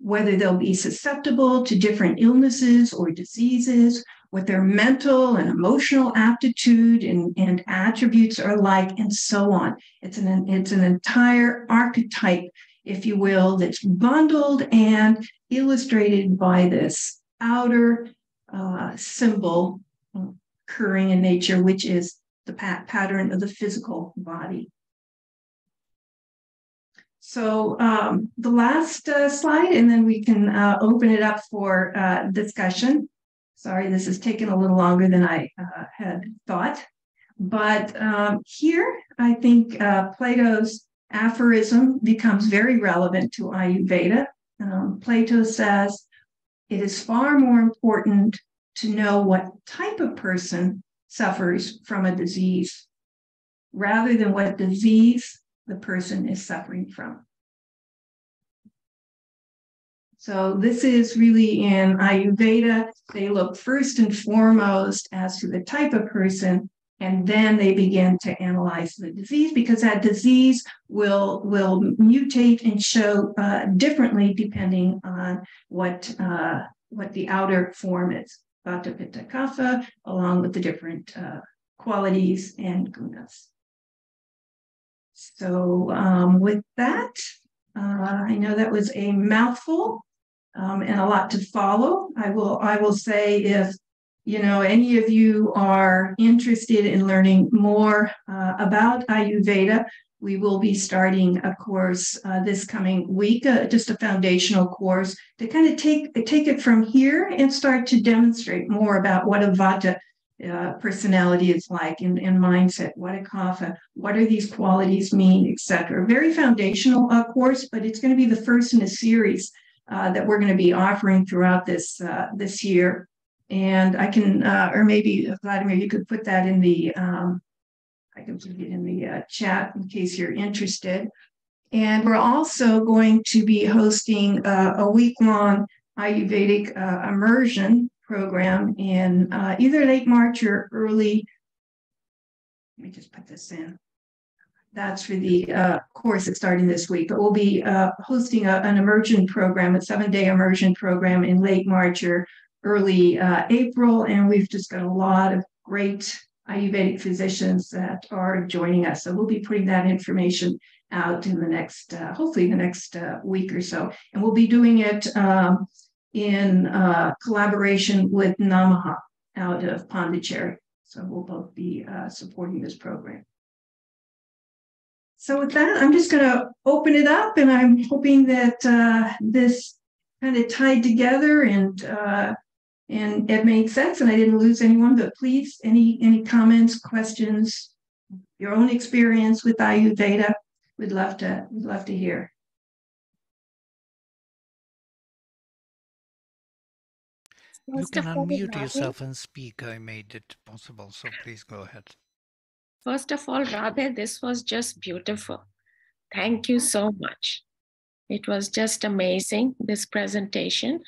whether they'll be susceptible to different illnesses or diseases, what their mental and emotional aptitude and, and attributes are like, and so on. It's an, it's an entire archetype, if you will, that's bundled and illustrated by this outer uh, symbol occurring in nature, which is the pat- pattern of the physical body. So um, the last uh, slide, and then we can uh, open it up for uh, discussion. Sorry, this has taken a little longer than I uh, had thought. But um, here, I think uh, Plato's aphorism becomes very relevant to Ayurveda. Um, Plato says it is far more important to know what type of person suffers from a disease rather than what disease the person is suffering from. So this is really in Ayurveda. They look first and foremost as to the type of person, and then they begin to analyze the disease because that disease will will mutate and show uh, differently depending on what uh, what the outer form is. Vata Pitta Kapha, along with the different uh, qualities and gunas. So um, with that, uh, I know that was a mouthful um, and a lot to follow. I will I will say if you know any of you are interested in learning more uh, about Ayurveda, we will be starting a course uh, this coming week, uh, just a foundational course to kind of take take it from here and start to demonstrate more about what a Vata uh, personality is like and, mindset, what a kapha, what are these qualities mean, etc. Very foundational uh, course, but it's going to be the first in a series uh, that we're going to be offering throughout this uh, this year. And I can, or maybe Vladimir, you could put that in the um, I can put it in the uh, chat in case you're interested. And we're also going to be hosting uh, a week long Ayurvedic uh, immersion program in uh, either late March or early. Let me just put this in. That's for the uh, course that's starting this week. But we'll be uh, hosting a, an immersion program, a seven day immersion program in late March or early April. And we've just got a lot of great Ayurvedic physicians that are joining us. So we'll be putting that information out in the next, uh, hopefully, the next uh, week or so. And we'll be doing it um, in uh, collaboration with Namaha out of Pondicherry. So we'll both be uh, supporting this program. So with that, I'm just going to open it up, and I'm hoping that uh, this kind of tied together and uh, and it made sense and I didn't lose anyone, but please, any any comments, questions, your own experience with Ayurveda, we'd love to we'd love to hear. You can unmute yourself and speak. I made it possible, so please go ahead. First of all, Radhe, this was just beautiful. Thank you so much. It was just amazing, this presentation.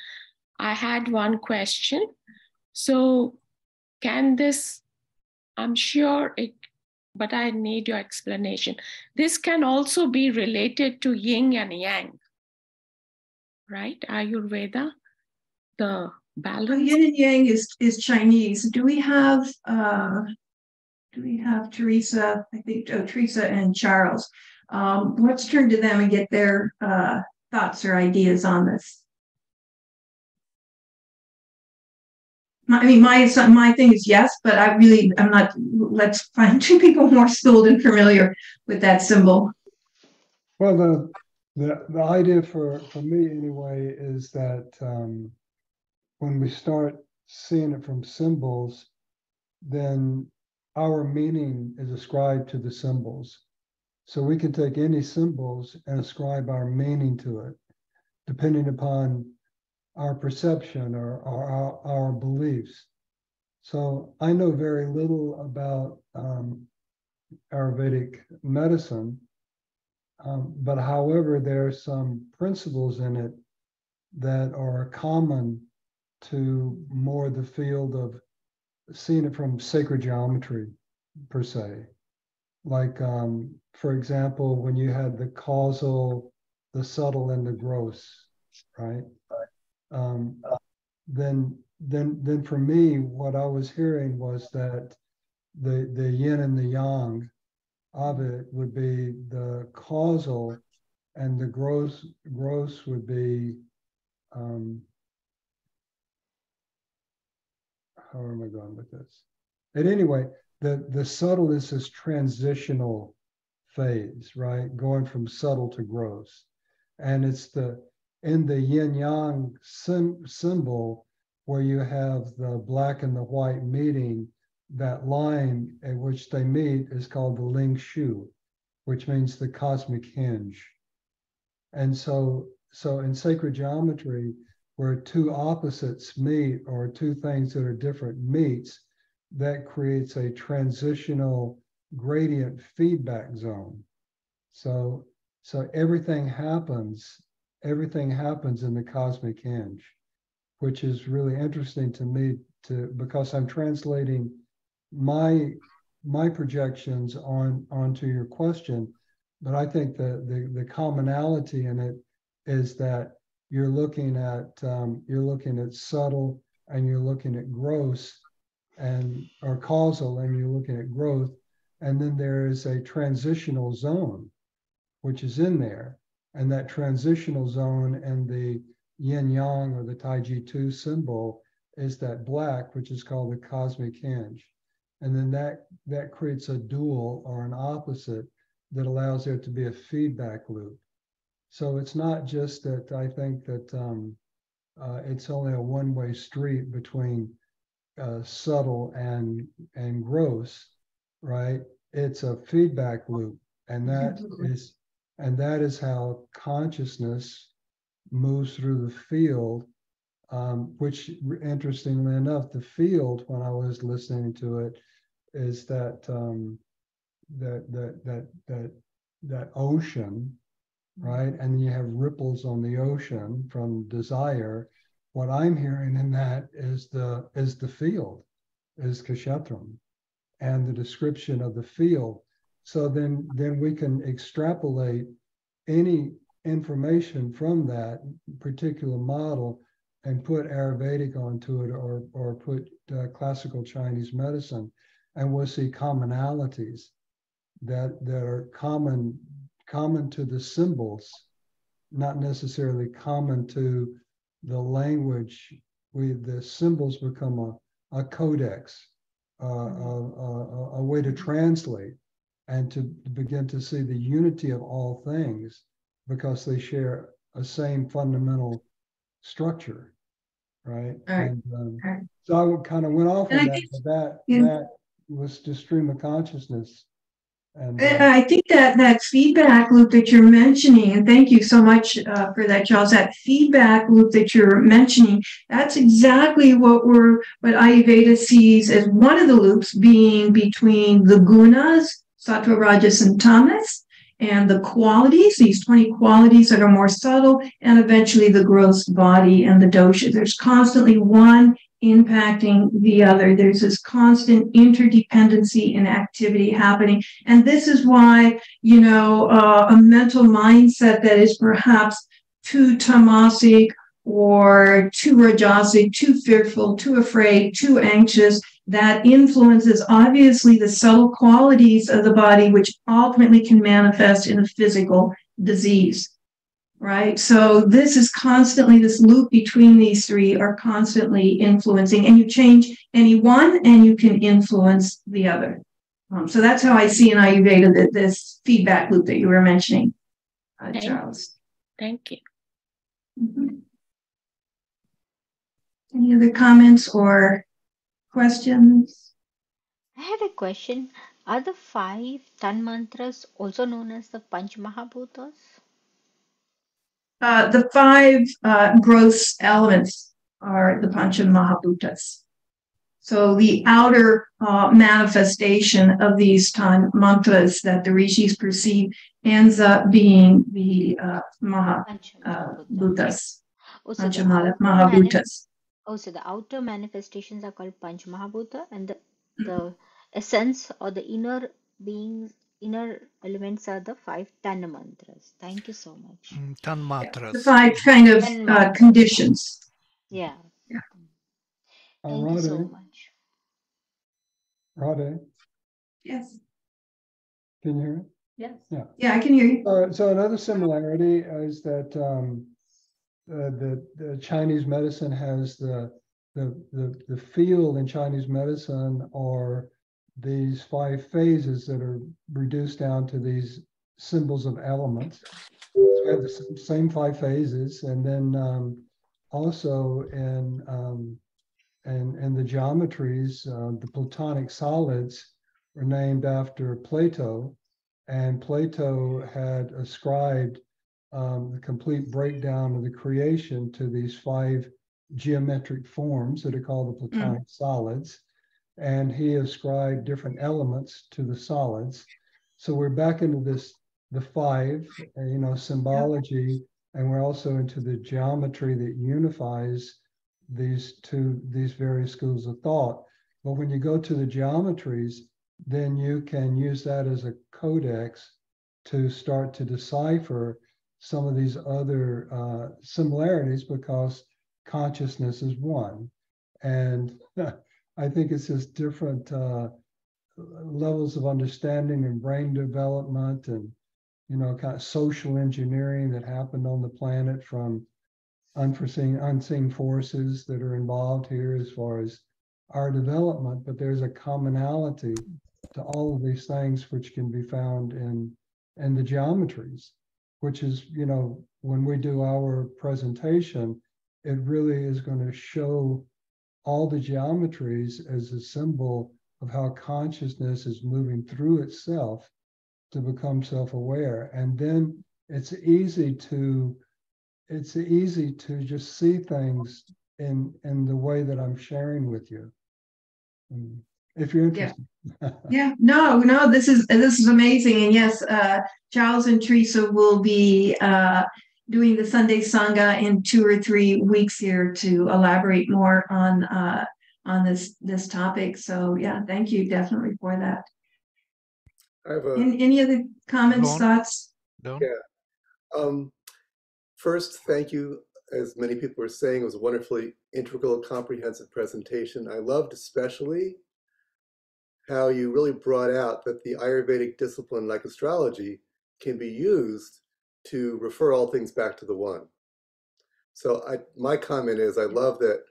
I had one question. So, can this, I'm sure it, but I need your explanation. This can also be related to yin and yang, right? Ayurveda, the balance. Yin and yang is, is Chinese. Do we have, uh, do we have Teresa? I think, oh, Teresa and Charles. Um, let's turn to them and get their uh, thoughts or ideas on this. I mean, my my thing is yes, but I really I'm not. Let's find [laughs] two people more skilled and familiar with that symbol. Well, the the the idea for for me anyway is that um, when we start seeing it from symbols, then our meaning is ascribed to the symbols. So we can take any symbols and ascribe our meaning to it, depending upon our perception or, or our, our, beliefs. So I know very little about um, Ayurvedic medicine, um, but however, there are some principles in it that are common to more the field of seeing it from sacred geometry per se. Like, um, for example, when you had the causal, the subtle, and the gross, right? um, then then then for me, what I was hearing was that the the yin and the yang of it would be the causal, and the gross gross would be um, how am I going with this? At anyway, the the subtle is this transitional phase, right? Going from subtle to gross, and it's the in the yin yang sim- symbol, where you have the black and the white meeting, that line at which they meet is called the Ling Shu, which means the cosmic hinge. And so, so in sacred geometry, where two opposites meet or two things that are different meets, that creates a transitional gradient feedback zone. So, so everything happens everything happens in the cosmic hinge, which is really interesting to me to because I'm translating my my projections on onto your question, but I think the the, the commonality in it is that you're looking at um, you're looking at subtle and you're looking at gross and or causal and you're looking at growth and then there is a transitional zone which is in there and that transitional zone and the yin yang or the Taijitu symbol is that black, which is called the cosmic hinge. And then that, that creates a dual or an opposite that allows there to be a feedback loop. So it's not just that I think that um, uh, it's only a one-way street between uh, subtle and and gross, right? It's a feedback loop, and that is and that is how consciousness moves through the field. Um, which interestingly enough, the field when I was listening to it is that um, that that that that that ocean right? And you have ripples on the ocean from desire. What I'm hearing in that is the is the field, is Kshetram, and the description of the field. So then then we can extrapolate any information from that particular model and put Ayurvedic onto it or or put uh, classical Chinese medicine, and we'll see commonalities that that are common common to the symbols, not necessarily common to the language. We the symbols become a, a codex, uh, a, a, a way to translate and to begin to see the unity of all things because they share a same fundamental structure, right? And um, right. so I kind of went off And on I that, think- that Yeah. that was just stream of consciousness. And uh, I think that that feedback loop that you're mentioning, and thank you so much uh, for that, Charles. That feedback loop that you're mentioning, that's exactly what we're what Ayurveda sees as one of the loops being between the gunas, sattva, rajas, and tamas, and the qualities, these 20 qualities that are more subtle, and eventually the gross body and the dosha. There's constantly one impacting the other. There's this constant interdependency and activity happening. And this is why, you know, uh, a mental mindset that is perhaps too tamasic or too rajasic, too fearful, too afraid, too anxious, that influences obviously the subtle qualities of the body, which ultimately can manifest in a physical disease. Right. So this is constantly this loop between these three are constantly influencing, and you change any one and you can influence the other. Um, so that's how I see in Ayurveda that this feedback loop that you were mentioning, uh, Thank you. Charles. Thank you. Mhm. Any other comments or questions? I had a question. Are the five Tan mantras also known as the Panch Mahabhutas? Uh, the five uh, gross elements are the Pancha Mahabhutas. So the outer uh, manifestation of these tan mantras that the rishis perceive ends up being the uh, uh, Mahabhutas. Bhutas, Oh, so Pancha the Maha- outer Mahabhutas. oh, so the outer manifestations are called Panch Mahabhuta, and the, the essence or the inner beings, inner elements are the five Tana mantras. Thank you so much. Mm, Tan The matras. five kind of uh, conditions. Yeah. Yeah. Thank you so much. Radhe, Yes. can you hear me? Yes. Yeah, I can hear you. Uh, so another similarity is that um, uh, the, the Chinese medicine has the, the the the field in Chinese medicine are these five phases that are reduced down to these symbols of elements. So we have the same five phases, and then um, also in um, and and the geometries, uh, the Platonic solids were named after Plato, and Plato had ascribed um, the complete breakdown of the creation to these five geometric forms that are called the Platonic solids. And he ascribed different elements to the solids. So we're back into this, the five, uh, you know, symbology, and we're also into the geometry that unifies these two, these various schools of thought. But when you go to the geometries, then you can use that as a codex to start to decipher some of these other uh, similarities because consciousness is one. And [laughs] I think it's just different uh, levels of understanding and brain development and, you know, kind of social engineering that happened on the planet from unforeseen, unseen forces that are involved here as far as our development. But there's a commonality to all of these things which can be found in and the geometries, which is, you know, when we do our presentation, it really is going to show all the geometries as a symbol of how consciousness is moving through itself to become self-aware. And then it's easy to it's easy to just see things in in the way that I'm sharing with you. If you're interested. Yeah. [laughs] yeah. No, no, this is this is amazing. And yes, uh, Charles and Teresa will be uh, doing the Sunday Sangha in two or three weeks here to elaborate more on uh, on this this topic. So yeah, thank you definitely for that. I have a, any, any other comments, Don? thoughts? Don't? Yeah. um, first, thank you. As many people were saying, it was a wonderfully integral, comprehensive presentation. I loved especially how you really brought out that the Ayurvedic discipline, like astrology, can be used to refer all things back to the one. So I, my comment is, I mm-hmm. love that.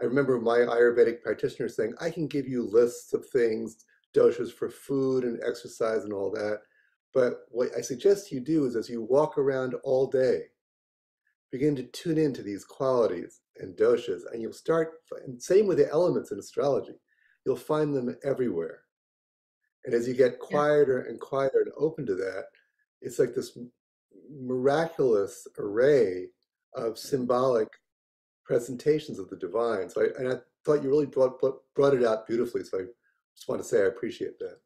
I remember my Ayurvedic practitioner saying, I can give you lists of things, doshas for food and exercise and all that. But what I suggest you do is as you walk around all day, begin to tune into these qualities and doshas, and you'll start, and same with the elements in astrology, you'll find them everywhere. And as you get quieter and quieter and open to that, it's like this miraculous array of symbolic presentations of the divine. So I, and I thought you really brought, brought it out beautifully. So I just want to say I appreciate that.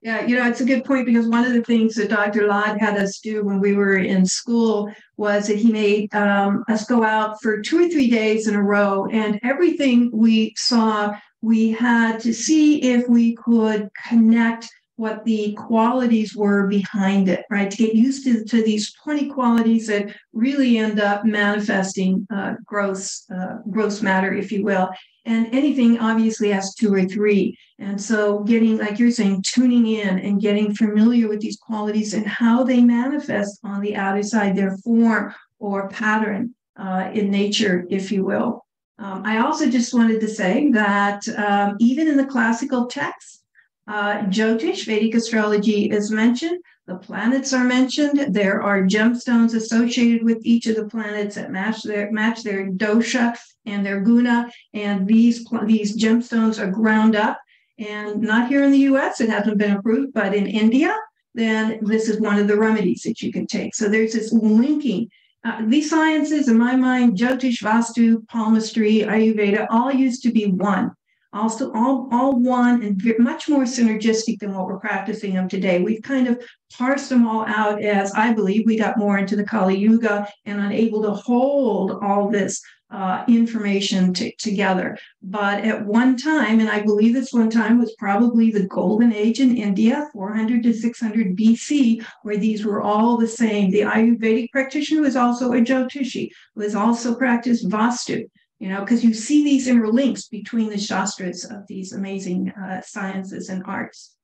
Yeah, you know, it's a good point because one of the things that Dr. Lad had us do when we were in school was that he made um, us go out for two or three days in a row, and everything we saw, we had to see if we could connect what the qualities were behind it, right? To get used to, to these 20 qualities that really end up manifesting uh, gross, uh, gross matter, if you will. And anything obviously has two or three. And so getting, like you're saying, tuning in and getting familiar with these qualities and how they manifest on the outer side, their form or pattern uh, in nature, if you will. Um, I also just wanted to say that um, even in the classical texts, uh, Jyotish, Vedic astrology is mentioned. The planets are mentioned. There are gemstones associated with each of the planets that match their match their dosha and their guna. And these these gemstones are ground up. And not here in the U.S. It hasn't been approved, but in India, then this is one of the remedies that you can take. So there's this linking. Uh, these sciences, in my mind, Jyotish, Vastu, palmistry, Ayurveda, all used to be one also all, all one and much more synergistic than what we're practicing them today. We've kind of parsed them all out as I believe we got more into the Kali Yuga and unable to hold all this uh, information together. But at one time, and I believe this one time was probably the golden age in India, 400 to 600 BC, where these were all the same. The Ayurvedic practitioner was also a Jyotishi, who was also practiced Vastu you know, because you see these interlinks between the shastras of these amazing uh, sciences and arts.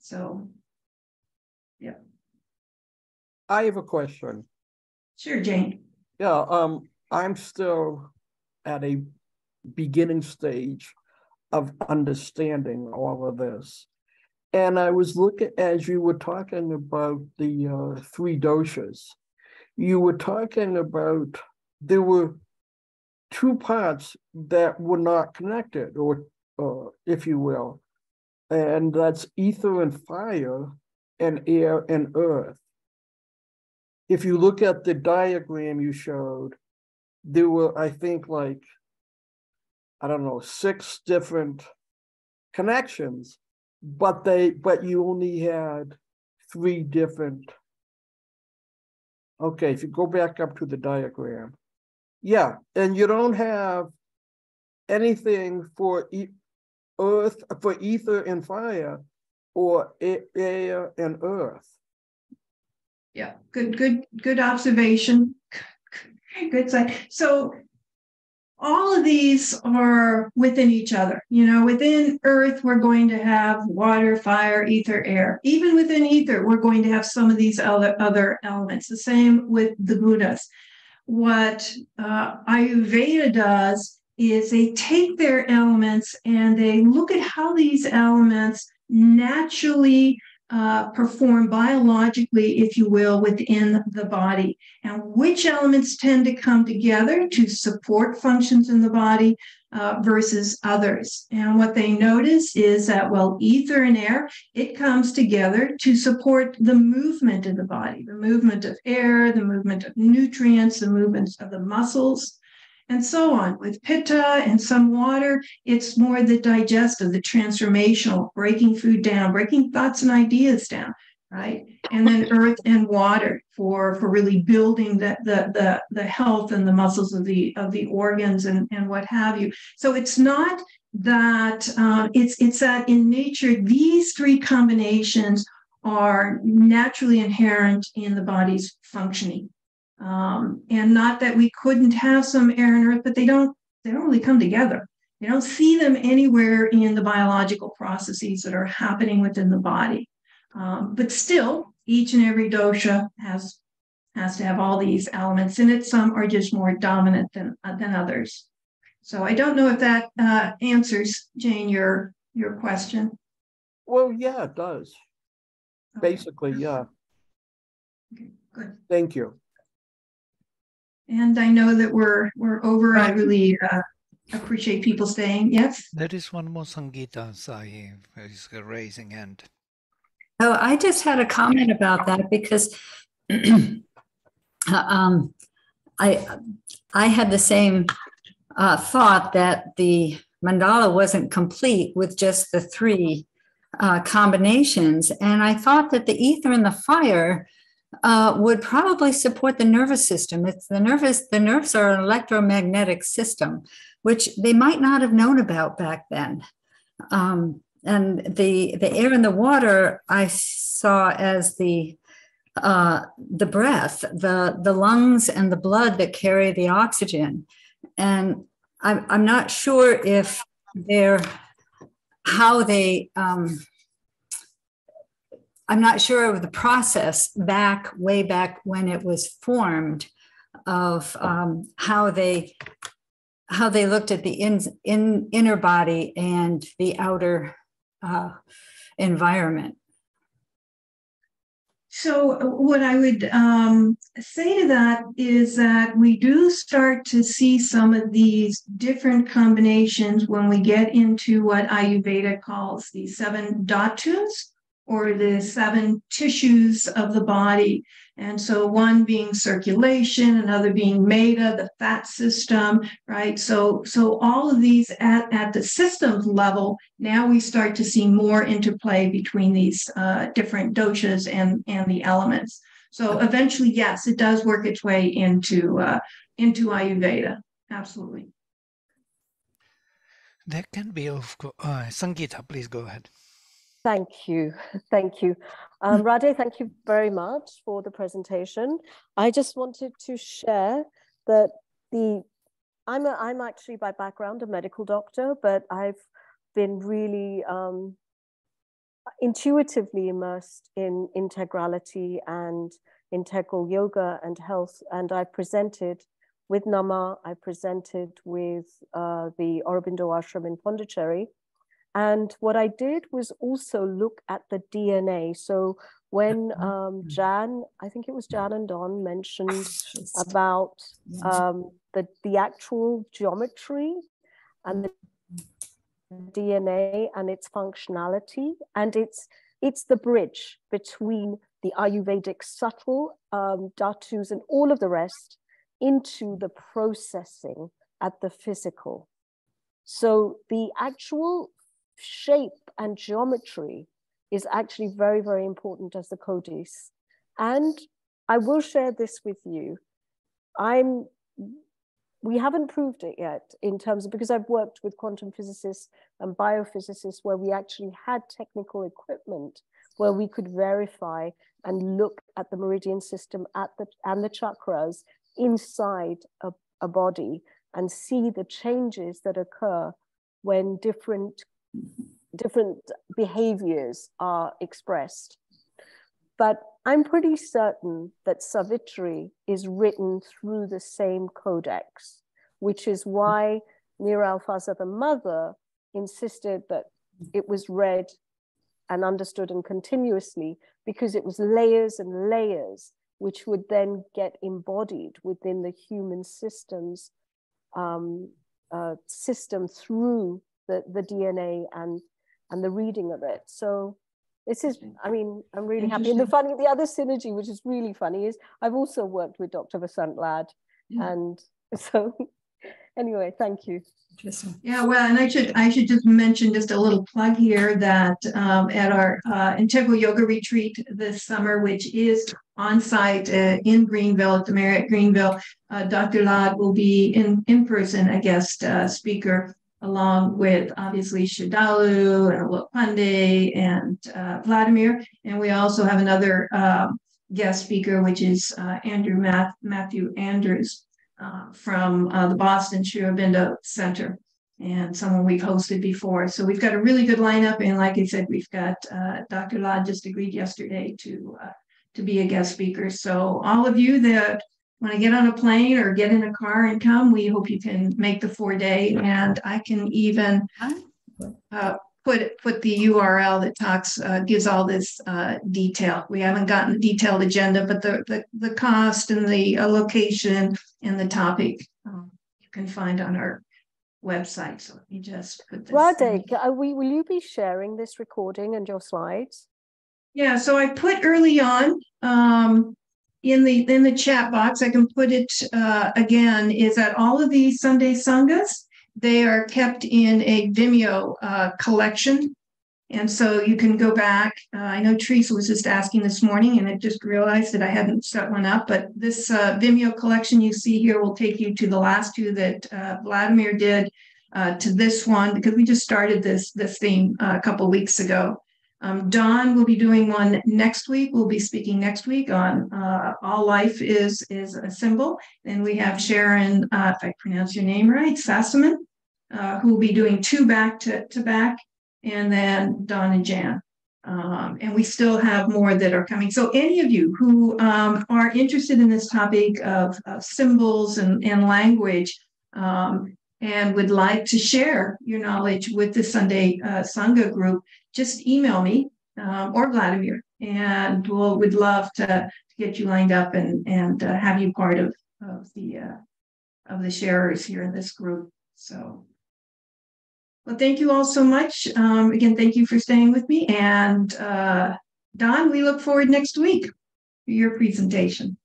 So, yeah. I have a question. Sure, Jane. Yeah, um, I'm still at a beginning stage of understanding all of this. And I was looking as you were talking about the uh, three doshas, you were talking about there were two parts that were not connected, or uh, if you will, and that's ether and fire, and air and earth. If you look at the diagram you showed, there were, I think, like, I don't know, six different connections, but they, but you only had three different. Okay, if you go back up to the diagram, yeah, and you don't have anything for e- earth, for ether and fire, or air and earth. Yeah, good, good, good observation. [laughs] Good side. So all of these are within each other. You know, within earth, we're going to have water, fire, ether, air. Even within ether, we're going to have some of these other, other elements. The same with the bhutas what uh, Ayurveda does is they take their elements and they look at how these elements naturally uh, perform biologically, if you will, within the body, and which elements tend to come together to support functions in the body uh, versus others. And what they notice is that, well, ether and air, it comes together to support the movement of the body, the movement of air, the movement of nutrients, the movements of the muscles and so on. With pitta and some water, it's more the digestive, the transformational, breaking food down, breaking thoughts and ideas down, right? And then earth and water for for really building the the the, the health and the muscles of the of the organs and and what have you. So it's not that uh, it's it's that in nature these three combinations are naturally inherent in the body's functioning um, and not that we couldn't have some air and earth, but they don't they don't really come together. You don't see them anywhere in the biological processes that are happening within the body. Um, but still, each and every dosha has has to have all these elements in it. Some are just more dominant than uh, than others. So I don't know if that uh, answers Jane your your question. Well, yeah, it does. Okay. Basically, yeah. Okay, good. Thank you. And I know that we're we're over. I really uh, appreciate people staying. Yes. There is one more Sangita Sai is raising hand. Oh, I just had a comment about that because [clears throat] um, I I had the same uh, thought that the mandala wasn't complete with just the three uh, combinations, and I thought that the ether and the fire uh, would probably support the nervous system. It's the nervous, the nerves are an electromagnetic system, which they might not have known about back then. Um, and the the air and the water I saw as the uh, the breath, the the lungs and the blood that carry the oxygen. And I'm I'm not sure if they're how they um, I'm not sure of the process back way back when it was formed of um, how they how they looked at the in, in, inner body and the outer uh, environment. So, what I would um, say to that is that we do start to see some of these different combinations when we get into what Ayurveda calls the seven dhatus, or the seven tissues of the body. And so one being circulation, another being meda, the fat system, right? So, so all of these at, at the systems level, now we start to see more interplay between these uh, different doshas and, and the elements. So eventually, yes, it does work its way into uh, into Ayurveda. Absolutely. That can be of course. Uh, Sangita, please go ahead. Thank you. [laughs] Thank you. Um, [laughs] Radhe, thank you very much for the presentation. I just wanted to share that the, I'm, a, I'm actually by background a medical doctor, but I've been really um, intuitively immersed in integrality and integral yoga and health. And I presented with Nama, I presented with uh, the Aurobindo Ashram in Pondicherry, and what I did was also look at the DNA. So when [laughs] mm-hmm. um, Jan, I think it was Jan and Don mentioned [laughs] about um, the, the actual geometry and the DNA and its functionality. And it's, it's the bridge between the Ayurvedic subtle um, dhatus and all of the rest into the processing at the physical. So the actual shape and geometry is actually very, very important as the codice. And I will share this with you. I'm we haven't proved it yet in terms of because I've worked with quantum physicists and biophysicists where we actually had technical equipment where we could verify and look at the meridian system at the and the chakras inside a, a body and see the changes that occur when different different behaviors are expressed. But I'm pretty certain that Savitri is written through the same codex, which is why Mirra Alfassa, the mother, insisted that it was read and understood and continuously because it was layers and layers which would then get embodied within the human systems um, uh, system through the, the DNA and and the reading of it. So this is, I mean, I'm really happy. And the funny, the other synergy, which is really funny, is I've also worked with Dr. Vasant Lad. Yeah. And [laughs] so anyway, thank you. Yeah, well, and I should I should just mention just a little plug here that um, at our uh, Integral Yoga Retreat this summer, which is on site uh, in Greenville at the Marriott Greenville, uh, Dr. Lad will be in in person a guest uh, speaker along with obviously Shraddhalu and Alok Pandey and uh, Vladimir, and we also have another um, guest speaker, which is uh, Andrew Math- Matthew Andrews uh, from uh, the Boston Sri Aurobindo Center and someone we've hosted before. So we've got a really good lineup. And like I said, we've got uh, Dr. Lad just agreed yesterday to uh, to be a guest speaker. So all of you that want to get on a plane or get in a car and come, we hope you can make the four day. And I can even uh, put put the URL that talks uh, gives all this uh, detail. We haven't gotten the detailed agenda, but the the, the cost and the uh, location and the topic um, you can find on our website. So let me just put this. Radhe, we, will you be sharing this recording and your slides? Yeah, so I put early on um, in the in the chat box. I can put it uh, again. Is that all of these Sunday sanghas? They are kept in a Vimeo uh, collection. And so you can go back. Uh, I know Teresa was just asking this morning, and I just realized that I hadn't set one up. But this uh, Vimeo collection you see here will take you to the last two that uh, Vladimir did, uh, to this one because we just started this this theme a couple weeks ago. Um, Don will be doing one next week. We'll be speaking next week on uh, all life is is a symbol. And we have Sharon, uh, if I pronounce your name right, Sassaman, uh, who will be doing two back to, to back, and then Don and Jan. Um, and we still have more that are coming. So any of you who um, are interested in this topic of, of symbols and, and language um, and would like to share your knowledge with the Sunday uh, Sangha group, just email me um, or Vladimir, and we'll would love to, to get you lined up and and uh, have you part of of the uh, of the sharers here in this group. So well, thank you all so much. Um, again, thank you for staying with me. And uh, Don, we look forward next week for your presentation.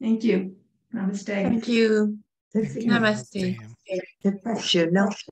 Thank you. Namaste. Thank you. Thank you. Namaste. Namaste.